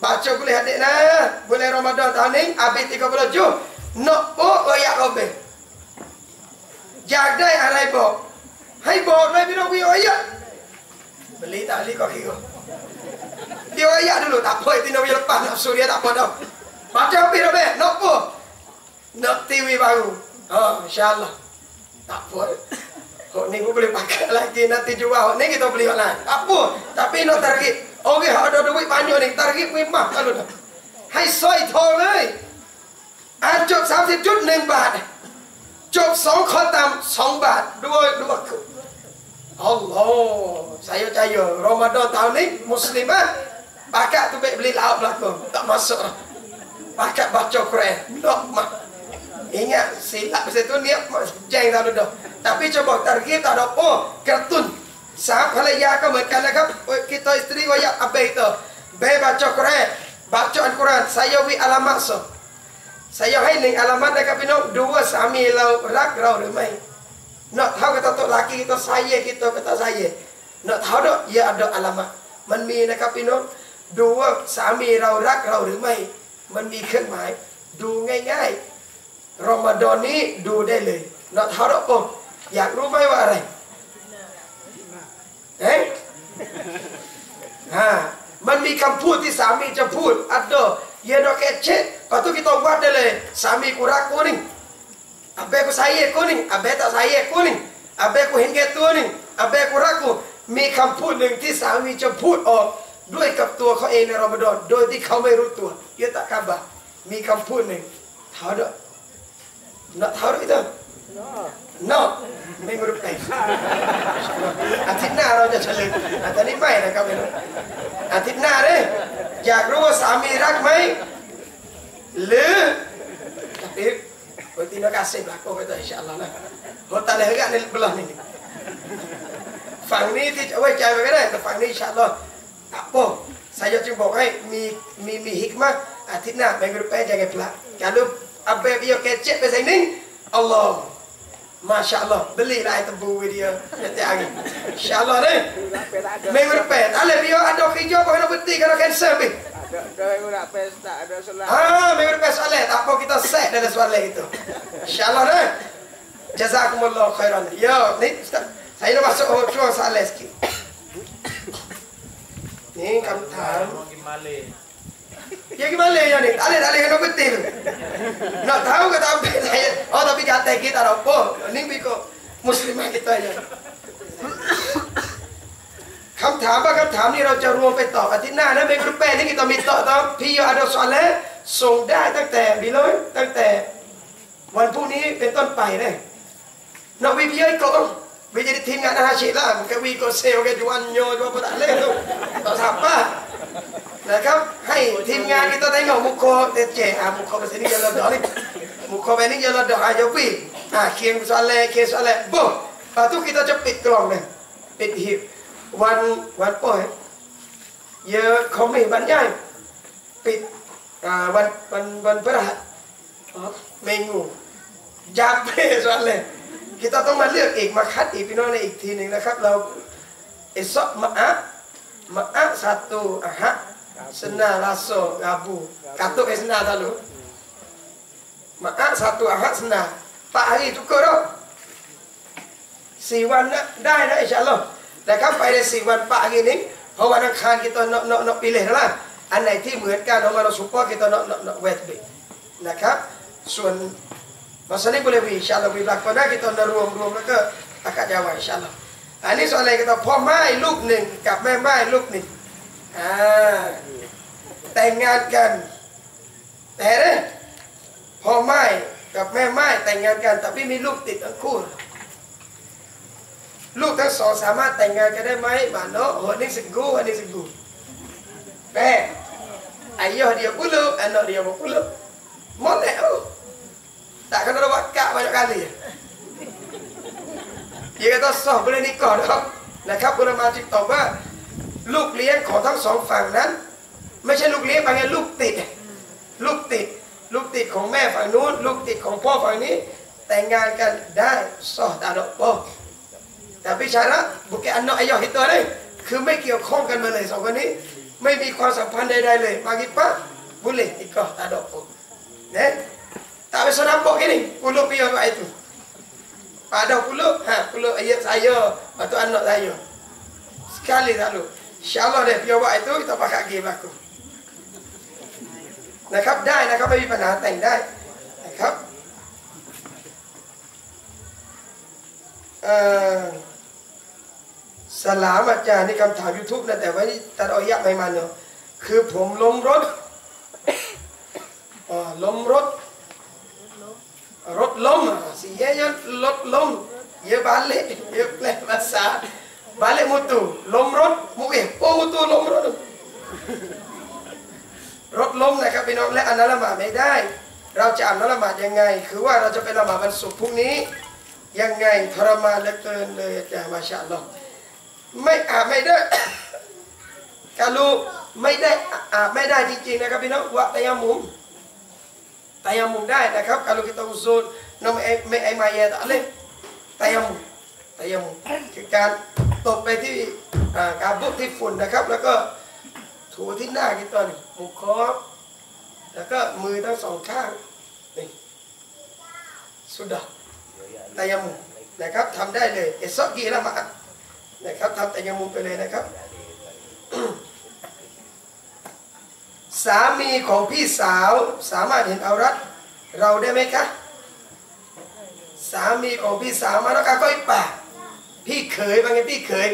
Baca boleh adik nah. Boleh Ramadan tahun ni. Habis 30 Jun. Nak pok royak robe. Jadai alai bok. Hai bok mai bila wi royak. Beli tak beli kau kira. Dia royak dulu. Tak apa. Itu nak lepas nafsu dia tak apa dah. Baca habis robe. Nak pok. Nak TV baru. Oh, insyaAllah. Tak apa. Hok ni pun boleh pakai lagi nanti jual. Hok ni kita beli online. Tak apa. Tapi nak target. Okey, ada duit banyak ni. Target memang kalau dah. Hai soi thong ơi. อ่านจบ30จุดหนึ่งบาท จบสองข้อตามสองบาทด้วยด้วยคืออัลลอฮ์ saya percaya Ramadan tahun ni muslimah bakat tu baik beli lauk belakang tak masuk bakat baca Quran nak mah ingat silap pasal tu niat jeng tak ada dah tapi coba target tak ada oh kartun สามภรรยาก็เหมือนกันนะครับกิตอิสตรีก็อยากอับเบตเบบัจจกุรานบัจจอัลกุรอาน saya wi alamat so saya ให้หนึ่ง alamat นะครับพี่น้องดูว่าสามีเรารักเราหรือไม่ nak tahu kata tok laki kita saya kita kata saya nak tahu dok ya ada alamat มันมีนะครับพี่น้องดูว่าสามีเรารักเราหรือไม่ มันมีเครื่องหมาย ดูง่ายๆรอมฎอนนี้ดูได้เลยnak tahu dok ผมอยา เอ๊ะฮะมันมีคำพูดที่สามีจะพูดอัดโดเยโดเกเชปะตุกิตวัดได้เลยสามีกูรักกูนี่อาเบกูใส่กูนี่อาเบตาใส่กูนี่อาเบกูเห็นแก่ตัวนี่อาเบกูรักกูมีคำพูดหนึ่งที่สามีจะพูดออกด้วยกับตัวเขาเองในรอมฎอนโดยที่เขาไม่รู้ตัวเยตะกาบะมีคำพูดหนึ่งเท่าดนะเท่าด itu no ไม่มรุกไตอาทิตย์หน้าเราจะเฉลยอาทิตย์นี้ไม่นะครับพี่น้ออาทิตย์หน้าเลยอยากรู้ว่าสามีรักไหมหรือ tapi berterima kasih belakang kita insyaAllah lah kalau tak leher ni belah ni Fangni ti awak jangan macam ni Fangni insyaAllah apa saya ดจึงบอกให้มีมีมีฮิกมาอาทิตย์หน้าไปกรุ๊ปไปจะงไงพละอย่าลืมอับเบบี้โอเคเจ็บไปใส่นิ่งอัลลอฮ์ Masya Allah belilah air tebu dia nanti hari. Insya Allah ni minggu depan ada. Dia ada kerja apa kena berhenti kalau cancel ni Ada ada yang nak pesta, ada solat. Ah, minggu depan solat. Tak apa kita set dalam solat itu. Insya Allah ni. Jazakumullah khairan. Ya ni Ustaz. Saya nak masuk oh, cuma solat sikit. Ni kamu tahu Ya gimana ya ni? Tak ada tak ada kena betul. Nak tahu ke tak apa saya? Oh tapi kata kita tak apa. Ni biko muslimah kita aja. คำถามว่าคำถามนี้เราจะรวมไปตอบอาทิตย์หน้านะเมกรุ๊ปเป้ที่กิตอมีต่อตอบพี่ยอดอสอนแล้วส่งได้ตั้งแต่บีเลยตั้งแต่วันพรุ่งนี้เป็นต้นไปเลยนอกวิพีไอ้กงวิจิตทีมงานอาชีพล่ามันก็วีโกเซลกันจวนโยจวนปะดาเล่ทุต่อถามป้า นะครับให้ทีมงาน kita tengok muka Cik ah muka pasal ni jalan dah ni muka pasal ni jalan dah aja pi ah kian soalan kian soalan boh lepas tu kita cepit kelong ni pit hip วันวันปอยเยอะเขาไม่บรรยายปิดอ่าวันวันวันพฤหัสเมงูยากเป้ส่วนเลย kita ต้องมาเลือกอีกมาคัดอีกพี่น้องในอีกทีหนึ่งนะครับเราเอซอกมะอะมะอะ satu ahad Senang rasa gabu. Katuk yang senang tak lu? Maaf satu ahad senang. Tak hari tukar dah. สี่วันนะได้นะอินชาอัลลอฮ์แต่ครับไปในสี่วันปะอย่างนี้เพราะวันอังคาร kita nak nak nak pilih dah lah อันไหนที่เหมือนกันของเราสุปอ kita nak nak nak wet be นะครับส่วน masa ni boleh beri insyaAllah beri belakang dah kita nak rwam-rwam แล้วก็ akad jawab insyaAllah อันนี้ส่วนอะไร kita พ่อไม้ลูกหนึ่งกับแม่ไม้ลูกหนึ่งอ่า แต่งงานกัน แต่เนพ่อไม้กับแม่ไม้แต่งงานกัน แต่ไม่มีลูกติดทั้งคู่ ลูกทั้งสองสามารถแต่งงานกันได้ไหมบ้านเนาะหัวนี่สิงกูอันนี้สิงกูแม่ไอ้ยอเดียวกูลูกอันนอเดียวกูลูกหมดแล้วแต่ kan ada wakak banyak kali dia kata sah boleh nikah dah นะครับคุณมาจิตตอบว่า ลูกเลี้ยงของทั้งสองฝั่งนั้น ไม่ใช่ลูกเลี้ยงบางอย่างลูกติด ลูกติด ลูกติดของแม่ฝั่งนู้น ลูกติดของพ่อฝั่งนี้ แต่งงานกันได้ซอดาดอกโปแต่พิชาระบุกแกอันนอายอฮิตตัวเลยคือไม่เกี่ยวข้องกันมาเลยสองคนนี้ ไม่มีความสัมพันธ์ใดๆเลยบากิปะบุเลอีกก็ตาดอกเนี่ยตาไปสนามบอก ini pulau piye apa itu pada pulau ha pulau ayat saya atau anak saya sekali lalu insyaallah deh piye buat itu kita pakai game aku นะครับได้นะครับไม่มีปัญหาแต่งได้นะครับสลามอาจารย์นี่คำถาม YouTube นะแต่ว่านี่ตัดเอยะไม่มาเนาะคือผมล้มรถอ่าล้มรถ รถล้มอะสิเยอะรถล้มเยบาเล่เยอะแปลภาษาบาเล่มุตุล้มรถมุเอโอมุตุล้มรถ รถล้มนะครับพี่น้องและอันนั้นละหมาดไม่ได้ เราจะอ่านละหมาดยังไง คือว่าเราจะไปละหมาดวันศุกร์พรุ่งนี้ ยังไงทรมานเหลือเกินเลยอาจารย์มาชาลอไม่อาบไม่ได้กาลูไม่ได้อาบไม่ได้จริงๆนะครับพี่น้องวะตยามุมตยามุมได้นะครับกาลูกิตาอุซูลน้องไม่ไม่ไอมายะตะเลยตายมุมตยามุมคือการตบไปที่อ่ากาบุกที่ฝุ่นนะครับ แล้วก็ ถูที่หน้ากิตัวนี่มุกคอแล้วก็มือทั้งสองข้างนี่สุดาตายมุมนะครับทำได้เลยเอสซอกีละมาดนะครับทำแต่ยังมุมไปเลยนะครับ สามีของพี่สาวสามารถเห็นเอารัดเราได้ไหมคะสามีของพี่สาวมาแล้วก็ก้อยป่าพี่เขยบางไงพี่เขย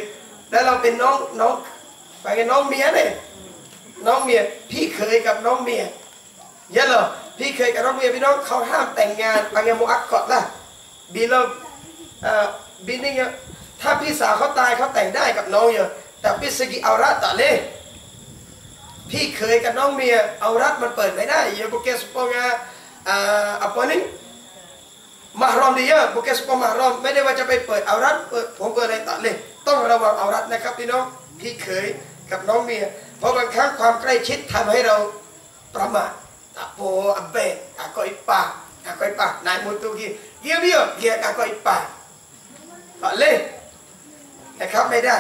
แล้วเราเป็นน้องน้องบางไงน้องเมียเนี่ย น้องเมียพี่เขยกับน้องเมียเยอะเหรอพี่เขยกับน้องเมียพี่น้องเขาห้ามแต่งงานบางไงมุอักกอดละบีเราเอ่อบีนี่เงี้ยถ้าพี่สาวเขาตายเขาแต่งได้กับน้องเยอะแต่พี่สกิเอารัตต่อเลยพี่เคยกับน้องเมียเอารัตมันเปิดไม่ได้เยอะบุกเกสปองอ่า apa ni มารอมดีเยอะบุกเกสปองมารอมไม่ได้ว่าจะไปเปิดเอารัตเปิดผมเปิดอะไรต่อเลยต้องระวังเอารัดนะครับพี่น้องพี่เขยกับน้องเมีย เพราะบางครั้งความใกล้ชิดทำให้เราประมาทตะโปอับเบะกากอยปากกากอยปากนายมุตุกีเกียวเดียวเกียกากอยปากเอาเลยนนะครับไม่ได้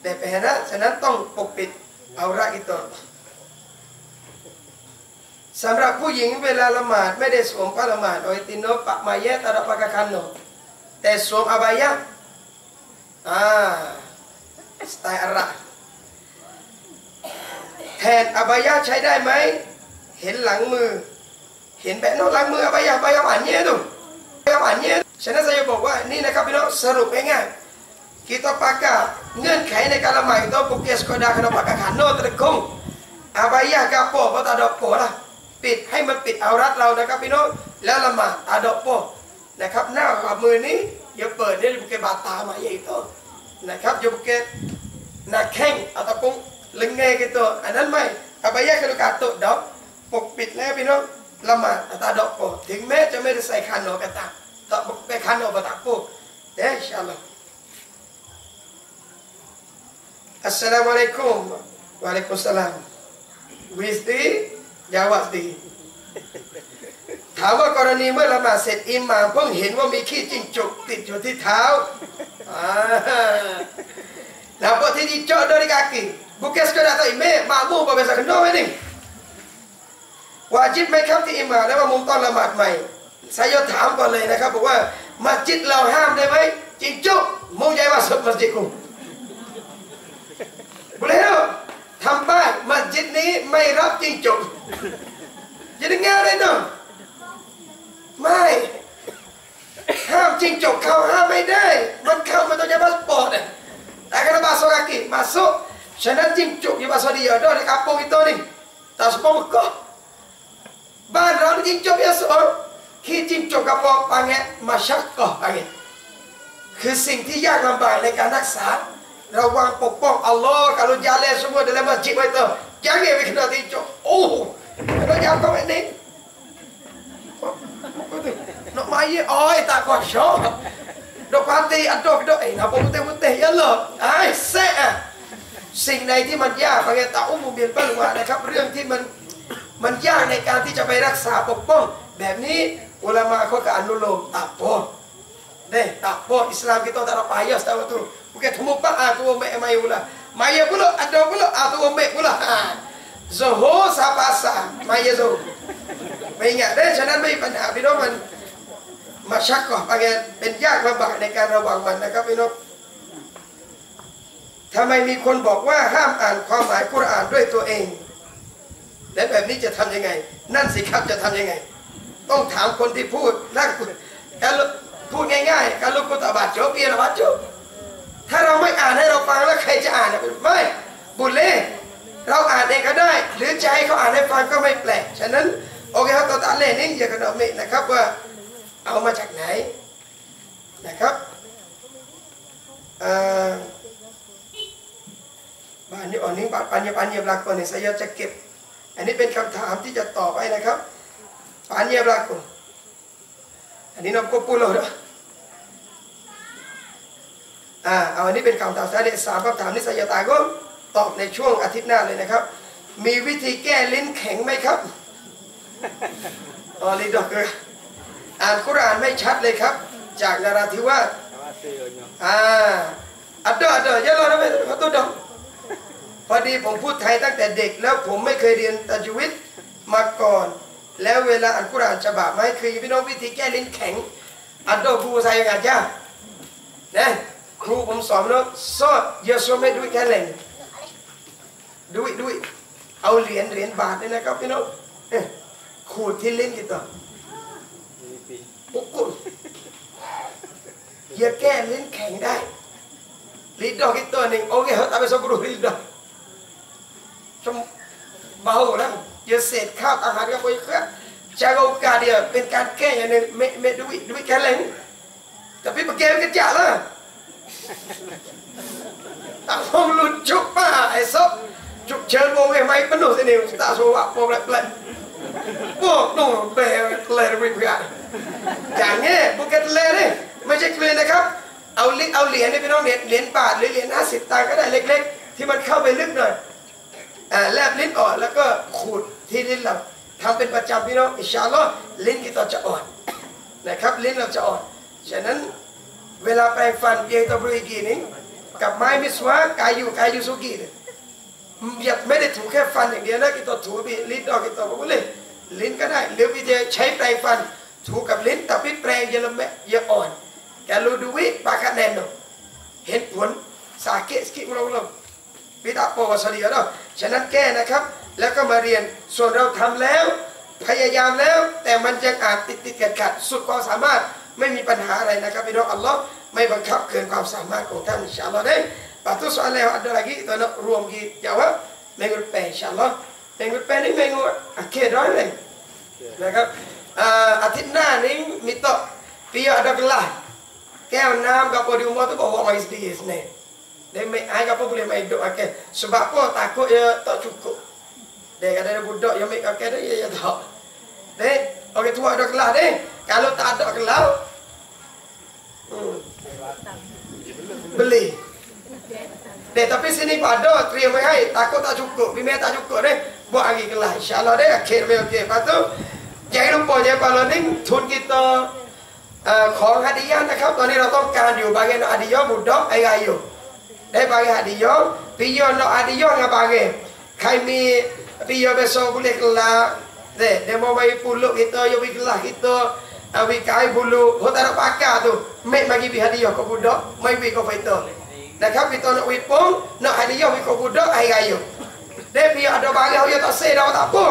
แต่ไปนะฉะนั้นต้องปกปิดเอาระอิตอสำหรับผู้หญิงเวลาละหมาดไม่ได้สวมผ้าละหมาดโดยตินโนปะมาเยตระปะกะคันโนแต่สวมอบายะอ่าสไตล์อะไร แทนอบายะใช้ได้ไหม เห็นหลังมือ เห็นแบบน้นหลังมืออบายะอบายะอ่านเนี้ยดูอบายะอ่านเนี้ยฉะนั้น saya บอกว่านี่นะครับพี่น้องสรุปง่ายๆ kita pakai เงื่อนไขในการละหมาด itu bukan sekadar kena pakai kano terkung อาบายะกาโปะตาดอกโปะล่ะปิดให้มันปิดเอารัดเรานะครับพี่น้องแล้วละหมาดตาดอกโปะนะครับหน้ากับมือนี้อย่าเปิดเนี่ยบุกเกบาตามาอย่างนี้นะครับอย่าบุกเกหน้าแข้งอัตะปุง ลึงเงยกันตัวอันนั้นไม่อาบายะคือการตุดอกปกปิดแล้วพี่น้องละหมาดตาดอกโปถึงแม้จะไม่ได้ใส่คานอกก็ตามต่อไปคานอกก็ตามปุ๊บเด้ออินชาอัลลอฮ์ Assalamualaikum Waalaikumsalam วิสตียาวัสดีถามว่ากรณีเมื่อละหมาดเสร็จอิหม่ามเพิ่งเห็นว่ามีขี้จิ้งจกติดอยู่ที่เท้า นำพวกที่ยิ่งเจาะ dari kaki. Bukan sekadar tak imam, makmum bahasa น่อยนี่วัดจิตไ make up ที่อิมามแล้วว่ามุมตอนละหมาดใหม่สายถามก่อนเลยนะครับบอกว่ามัสยิดเราห้ามได้ไหมจริงจุกมุ่งใจว่าสุดมัสยิดคุณเร็วทำป้ายมัสยิดนี้ไม่รับจริงจุกบจะได้ง่ายเลยเนาะไม่ห้ามจริงจุกเข้าห้ามไม่ได้ มันเข้ามันต้องใช้พาสปอร์ตอะ basuh kaki. Masuk. Sana cincuk dia basuh dia dah di kampung itu ni. Tak semua Mekah. Ban rau cincuk biasa. Khi cincuk kapok panggil masyakkah panggil. คือสิ่งที่ยากลำบากในการรักษา ระวังปกป้องอัลลอฮ์ kalau jalan semua dalam masjid itu jangan pergi kena tincuk oh kena jatuh ini nak maya oi tak kosong dok pati adok dok eh napa putih-putih ya Allah ai set ah สิ่งใดที่มันยากบางอย่างตาอุ้มบุเบียนบ้านว่านะครับ เรื่องที่มันมันยากในการที่จะไปรักษาปกป้อง แบบนี้อุลามะเขาก็อนุโลมตับพอ Deh, tak apa Islam kita tak ada payah setahu tu. Bukan tumpak ah tu umat mai pula. Maya pula ada pula ah tu umat pula. Ha. Zuhur siapa asa? Maya zuhur. ไม่ingat ได้ฉะนั้นไ มาชักก่อนบางอย่างเป็นยากลำบากในการระวังมันนะครับพี่น้องทำไมมีคนบอกว่าห้ามอ่านความหมายกุรอานด้วยตัวเอง และแบบนี้จะทำยังไง นั่นสิครับจะทำยังไง ต้องถามคนที่พูดนักการพูดง่ายๆการลุกกุตบาดจบเปียนบาดจบถ้าเราไม่อ่านให้เราฟังแล้วใครจะอ่านไม่บุญเล่เราอ่านเองก็ได้ หรือจะให้เขาอ่านให้ฟังก็ไม่แปลกฉะนั้นโอเคครับตัวตาเล่นี่อย่ากระโดดเมฆนะครับว่า เอามาจากไหนนะครับบ้านนี้อ่อนนี้ปัญญาปัญญาบลักคนนี้สยจะเก็บ อันนี้เป็นคำถามที่จะตอบไปนะครับปัญญาบลักคน Ini nak pukul lah dah. Ah, เอาอันนี้เป็นคำถามที่สามคำถามที่สยตาก็ตอบในช่วงอาทิตย์หน้าเลยนะครับ มีวิธีแก้ลิ้นแข็งไหมครับอ๋อลีดอกเกอร์ อ่านกุรานไม่ชัดเลยครับ จากนาราธิวาสอ่าอัดเดออัดเดอเยอะเลยนะเว้ยขอโทษดอกพอดีผมพูดไทยตั้งแต่เด็ก แล้วผมไม่เคยเรียนตัจวิทมาก่อน แล้วเวลาอ่านกุรานฉบับไหมคือพี่น้องวิธีแก้ลิ้นแข็ง อัดดอครูใส่ยังไงจ้าเนี่ยครูผมสอนแล้วซอดเยอะสไม่ด้วยแค่เล่นด้วยด้วยเอาเหรียญเหรียญบาทเนี่ยนะครับพี่น้องขูดที่ลิ้นกี่ตัว ปุกกุลอย่าแก้ลิ้นแข็งได้ลิ้นดอกอีกตัวหนึ่งโอเคเขาตาไปสกปรกลิ้นดอกชมเบาแล้วอย่าเศษข้าวอาหารก็ไปเครื่องจากโอกาสเดียวเป็นการแก้อย่างหนึ่งไม่ไม่ดูดูแค่เล่นแต่พี่มาแก้กันจ่าละตาผมลุดชุบมาไอ้ซบชุบเชิญโมงไอ้ไม่ปนุสินิวตาโซวะโมงแปลกพวกนู่นเปลเลยไม่เพื่อน อย่างเงี้บุกเกตเลยนี่ไม่ใช่คลีนนะครับ เอาลิ้นเอาเหรียญนี่พี่น้องเหรียญเหรียญบาทหรือเหรียญห้าสิบตังก็ได้เล็ก ๆ ที่มันเข้าไปลึกหน่อยแลบลิ้นอ่อกแล้วก็ขูดที่ลิ้นเราทำเป็นประจำพี่น้องอิชาลอลิ้น kita จะอ่อนนะครับลิ้นเราจะอ่อนฉะนั้นเวลาแปรงฟันเยตบริกีนี้กับไม้มิสวากกายูกายูสุกีเนี่ยอย่าไม่ได้ถูแค่ฟันอย่างเดียวนะ kita ถูไปลิ้นออก kita บอกว่าเลยลิ้นก็ได้หรือวิธีใช้แปรงฟัน ถูกับลิ้น tapi แปรงอย่าละแม่อย่าอ่อน kalau duit pakai neno handphone sakit sikit ulang-ulang พี่ตาปอสลีแล้วฉะนั้นแก้นะครับ แล้วก็มาเรียนส่วนเราทำแล้ว พยายามแล้ว แต่มันยังอาจติดติดขัดขัดสุดความสามารถไม่มีปัญหาอะไรนะครับพี่น้องอัลลอฮ์ไม่บังคับเกินความสามารถของท่านอินชาอัลลอฮ์ได้ปะทุสอนแล้วอัดล agi ตัวนักรวมกี่จาวะ minggu depan insyaallah minggu depan ni minggu akhir dah ni นะครับอ่าอาทิตย์หน้านี้มีโต๊ะพี่ ada gelas uh, Atina ni minta pia ada gelah. Kau nam gapo di rumah tu bawa mai sendiri sini. Dia mai ai gapo boleh mai hidup akeh. Sebab apa takut ya tak cukup. Dia kata ada budak yang mai akeh dia ya tak. Dek, orang tua ada gelah deh. Kalau tak ada gelah. Hmm. Beli. Dek, tapi sini pada tria mai takut tak cukup. Bimai tak cukup deh. Buat lagi kelas. InsyaAllah deh akhir mai okey. Patu dek akhir mai okey lepas tu jangan lupa ya kalau ni tun kita เอ่อของฮัดดิยะห์นะครับ ตอนนี้เราต้องการอยู่บางเงินฮัดดิยะห์บุดอกไอ้ไงอยู่ ได้บางฮัดดิยะห์ปิโยนฮัดดิยะห์งบางเงินใครมีปิโย besok boleh kelas deh dia mau bagi puluk kita yo bagi kelas kita awi kai bulu ho tak ada pakar tu mek bagi bi hadiah ke budak mai bi ke fighter นะครับพี่ตัวนักวิปงนักฮัดดิยะห์วิกบุดอกไอ้ไงอยู่ dia biar ada barang yang tak seh dah tak apa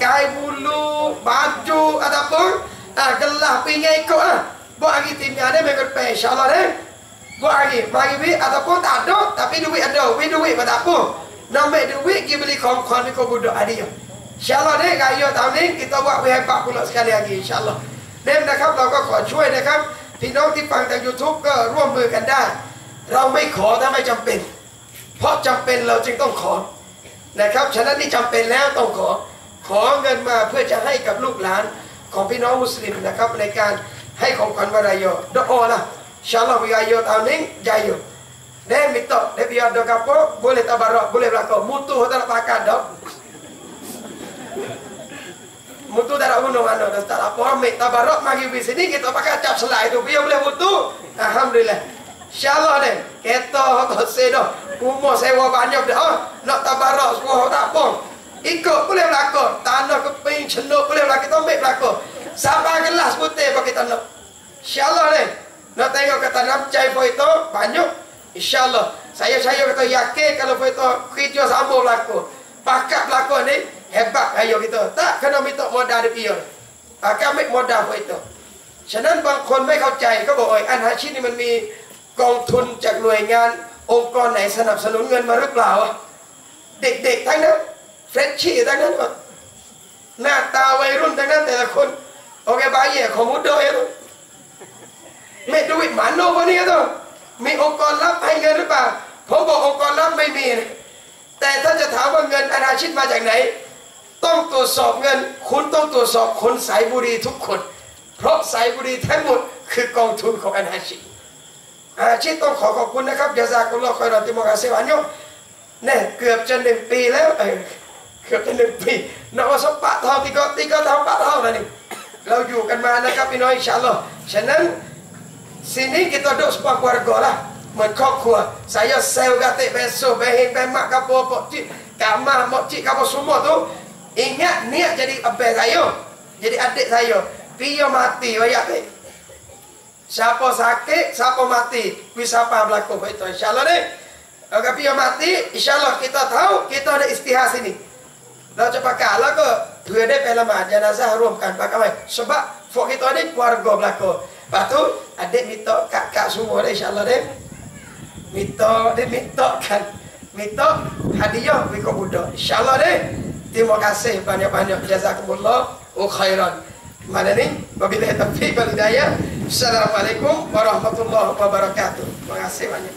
kai bulu baju ataupun ah gelah pingai ikut ah buat lagi tim yang ada mengikut pe insyaallah deh buat lagi bagi duit ataupun tak ada tapi duit ada duit duit pun tak apa nak ambil duit pergi beli kawan-kawan di budak ada insyaallah deh gaya tahun ni kita buat lebih hebat pula sekali lagi insyaallah เด่นนะครับเราก็ขอช่วยนะครับ พี่น้องที่ฟังทาง YouTube ก็ร่วมมือกันได้ เราไม่ขอถ้าไม่จำเป็น เพราะจำเป็นเราจึงต้องขอนะครับฉะนั้นนี่จำเป็นแล้วต้องขอ ขอเงินมาเพื่อจะให้กับลูกหลาน ของพี่น้องมุสลิมนะครับในการให้ของขวัญวารายดอกอlah insyaallah wirayo tahun ni jaya dan minta dia biar dok apa boleh tabarak boleh belaka mutu tak pakai dok mutu tak ada gunung mana dah tak apa ambil tabarak mari di sini kita pakai cap selai tu biar boleh mutu alhamdulillah insyaallah deh kita kau sedo umur sewa banyak dah oh, nak tabarak semua tak apa ikut boleh berlaku tanah keping cenuk boleh berlaku kita ambil berlaku sampai gelas putih apa kita nak insyaAllah ni nak tengok kata namcai po itu banyak insyaAllah saya saya kata yakin kalau po itu kerja sama berlaku pakat berlaku ni hebat ayo kita tak kena minta modal di pion pakat ambil modal po itu ฉะนั้นบางคนไม่เข้าใจก็บอกโอ้ยอันฮาชินี่มันมีกองทุนจากหน่วยงาน องค์กรไหนสนับสนุนเงินมาหรือเปล่าอะเด็กๆทั้งนั้น เฟรชชี่ทั้งนั้นหมดหน้าตาวัยรุ่นทั้งนั้นแต่ละคนโอเคบายเย่ของมุดโดยตุไม่ดูวิหมันโนคนนี้ตุมีองค์กรรับให้เงินหรือเปล่าผมบอกองค์กรรับไม่มี แต่ถ้าจะถามว่าเงินอนาชิตมาจากไหน ต้องตรวจสอบเงิน คุณต้องตรวจสอบคนสายบุรีทุกคน เพราะสายบุรีทั้งหมดคือกองทุนของอนาชิตอาชิตต้องขอขอบคุณนะครับยาซากุลลอคอยรอติมกาเซวานโยเนี่ยเกือบจะหนึ่งปีแล้วเออเกือบจะหนึ่งปีนอกสปะทองตีก็ตีก็ทองปะทองนั่นนี่เราอยู่กันมานะครับพี่น้องอินชาอัลลอฮ์ฉะนั้น sini kita duduk sebuah keluarga lah เหมือนครอบครัว saya sel kata besok behing bemak kapo pok cik kamah mok cik kapo semua tu ingat niat jadi abang saya jadi adik saya piyo mati wayak ni siapa sakit siapa mati bisa apa berlaku itu insyaallah ni Kalau piyo mati insyaallah kita tahu kita ada istihar sini เราจะประกาศแล้วก็เผื่อได้ไปละหมาดยานาซาร่วมกันประกาศไว้ sebab fok kita ni keluarga belaka lepas tu adik minta kak-kak semua deh insyaAllah deh minta dia minta kan minta hadiah wiko budak insyaAllah deh terima kasih banyak-banyak jazakumullah wa khairan mana ni wabillahi taufiq wal hidayah assalamualaikum warahmatullahi wabarakatuh terima kasih banyak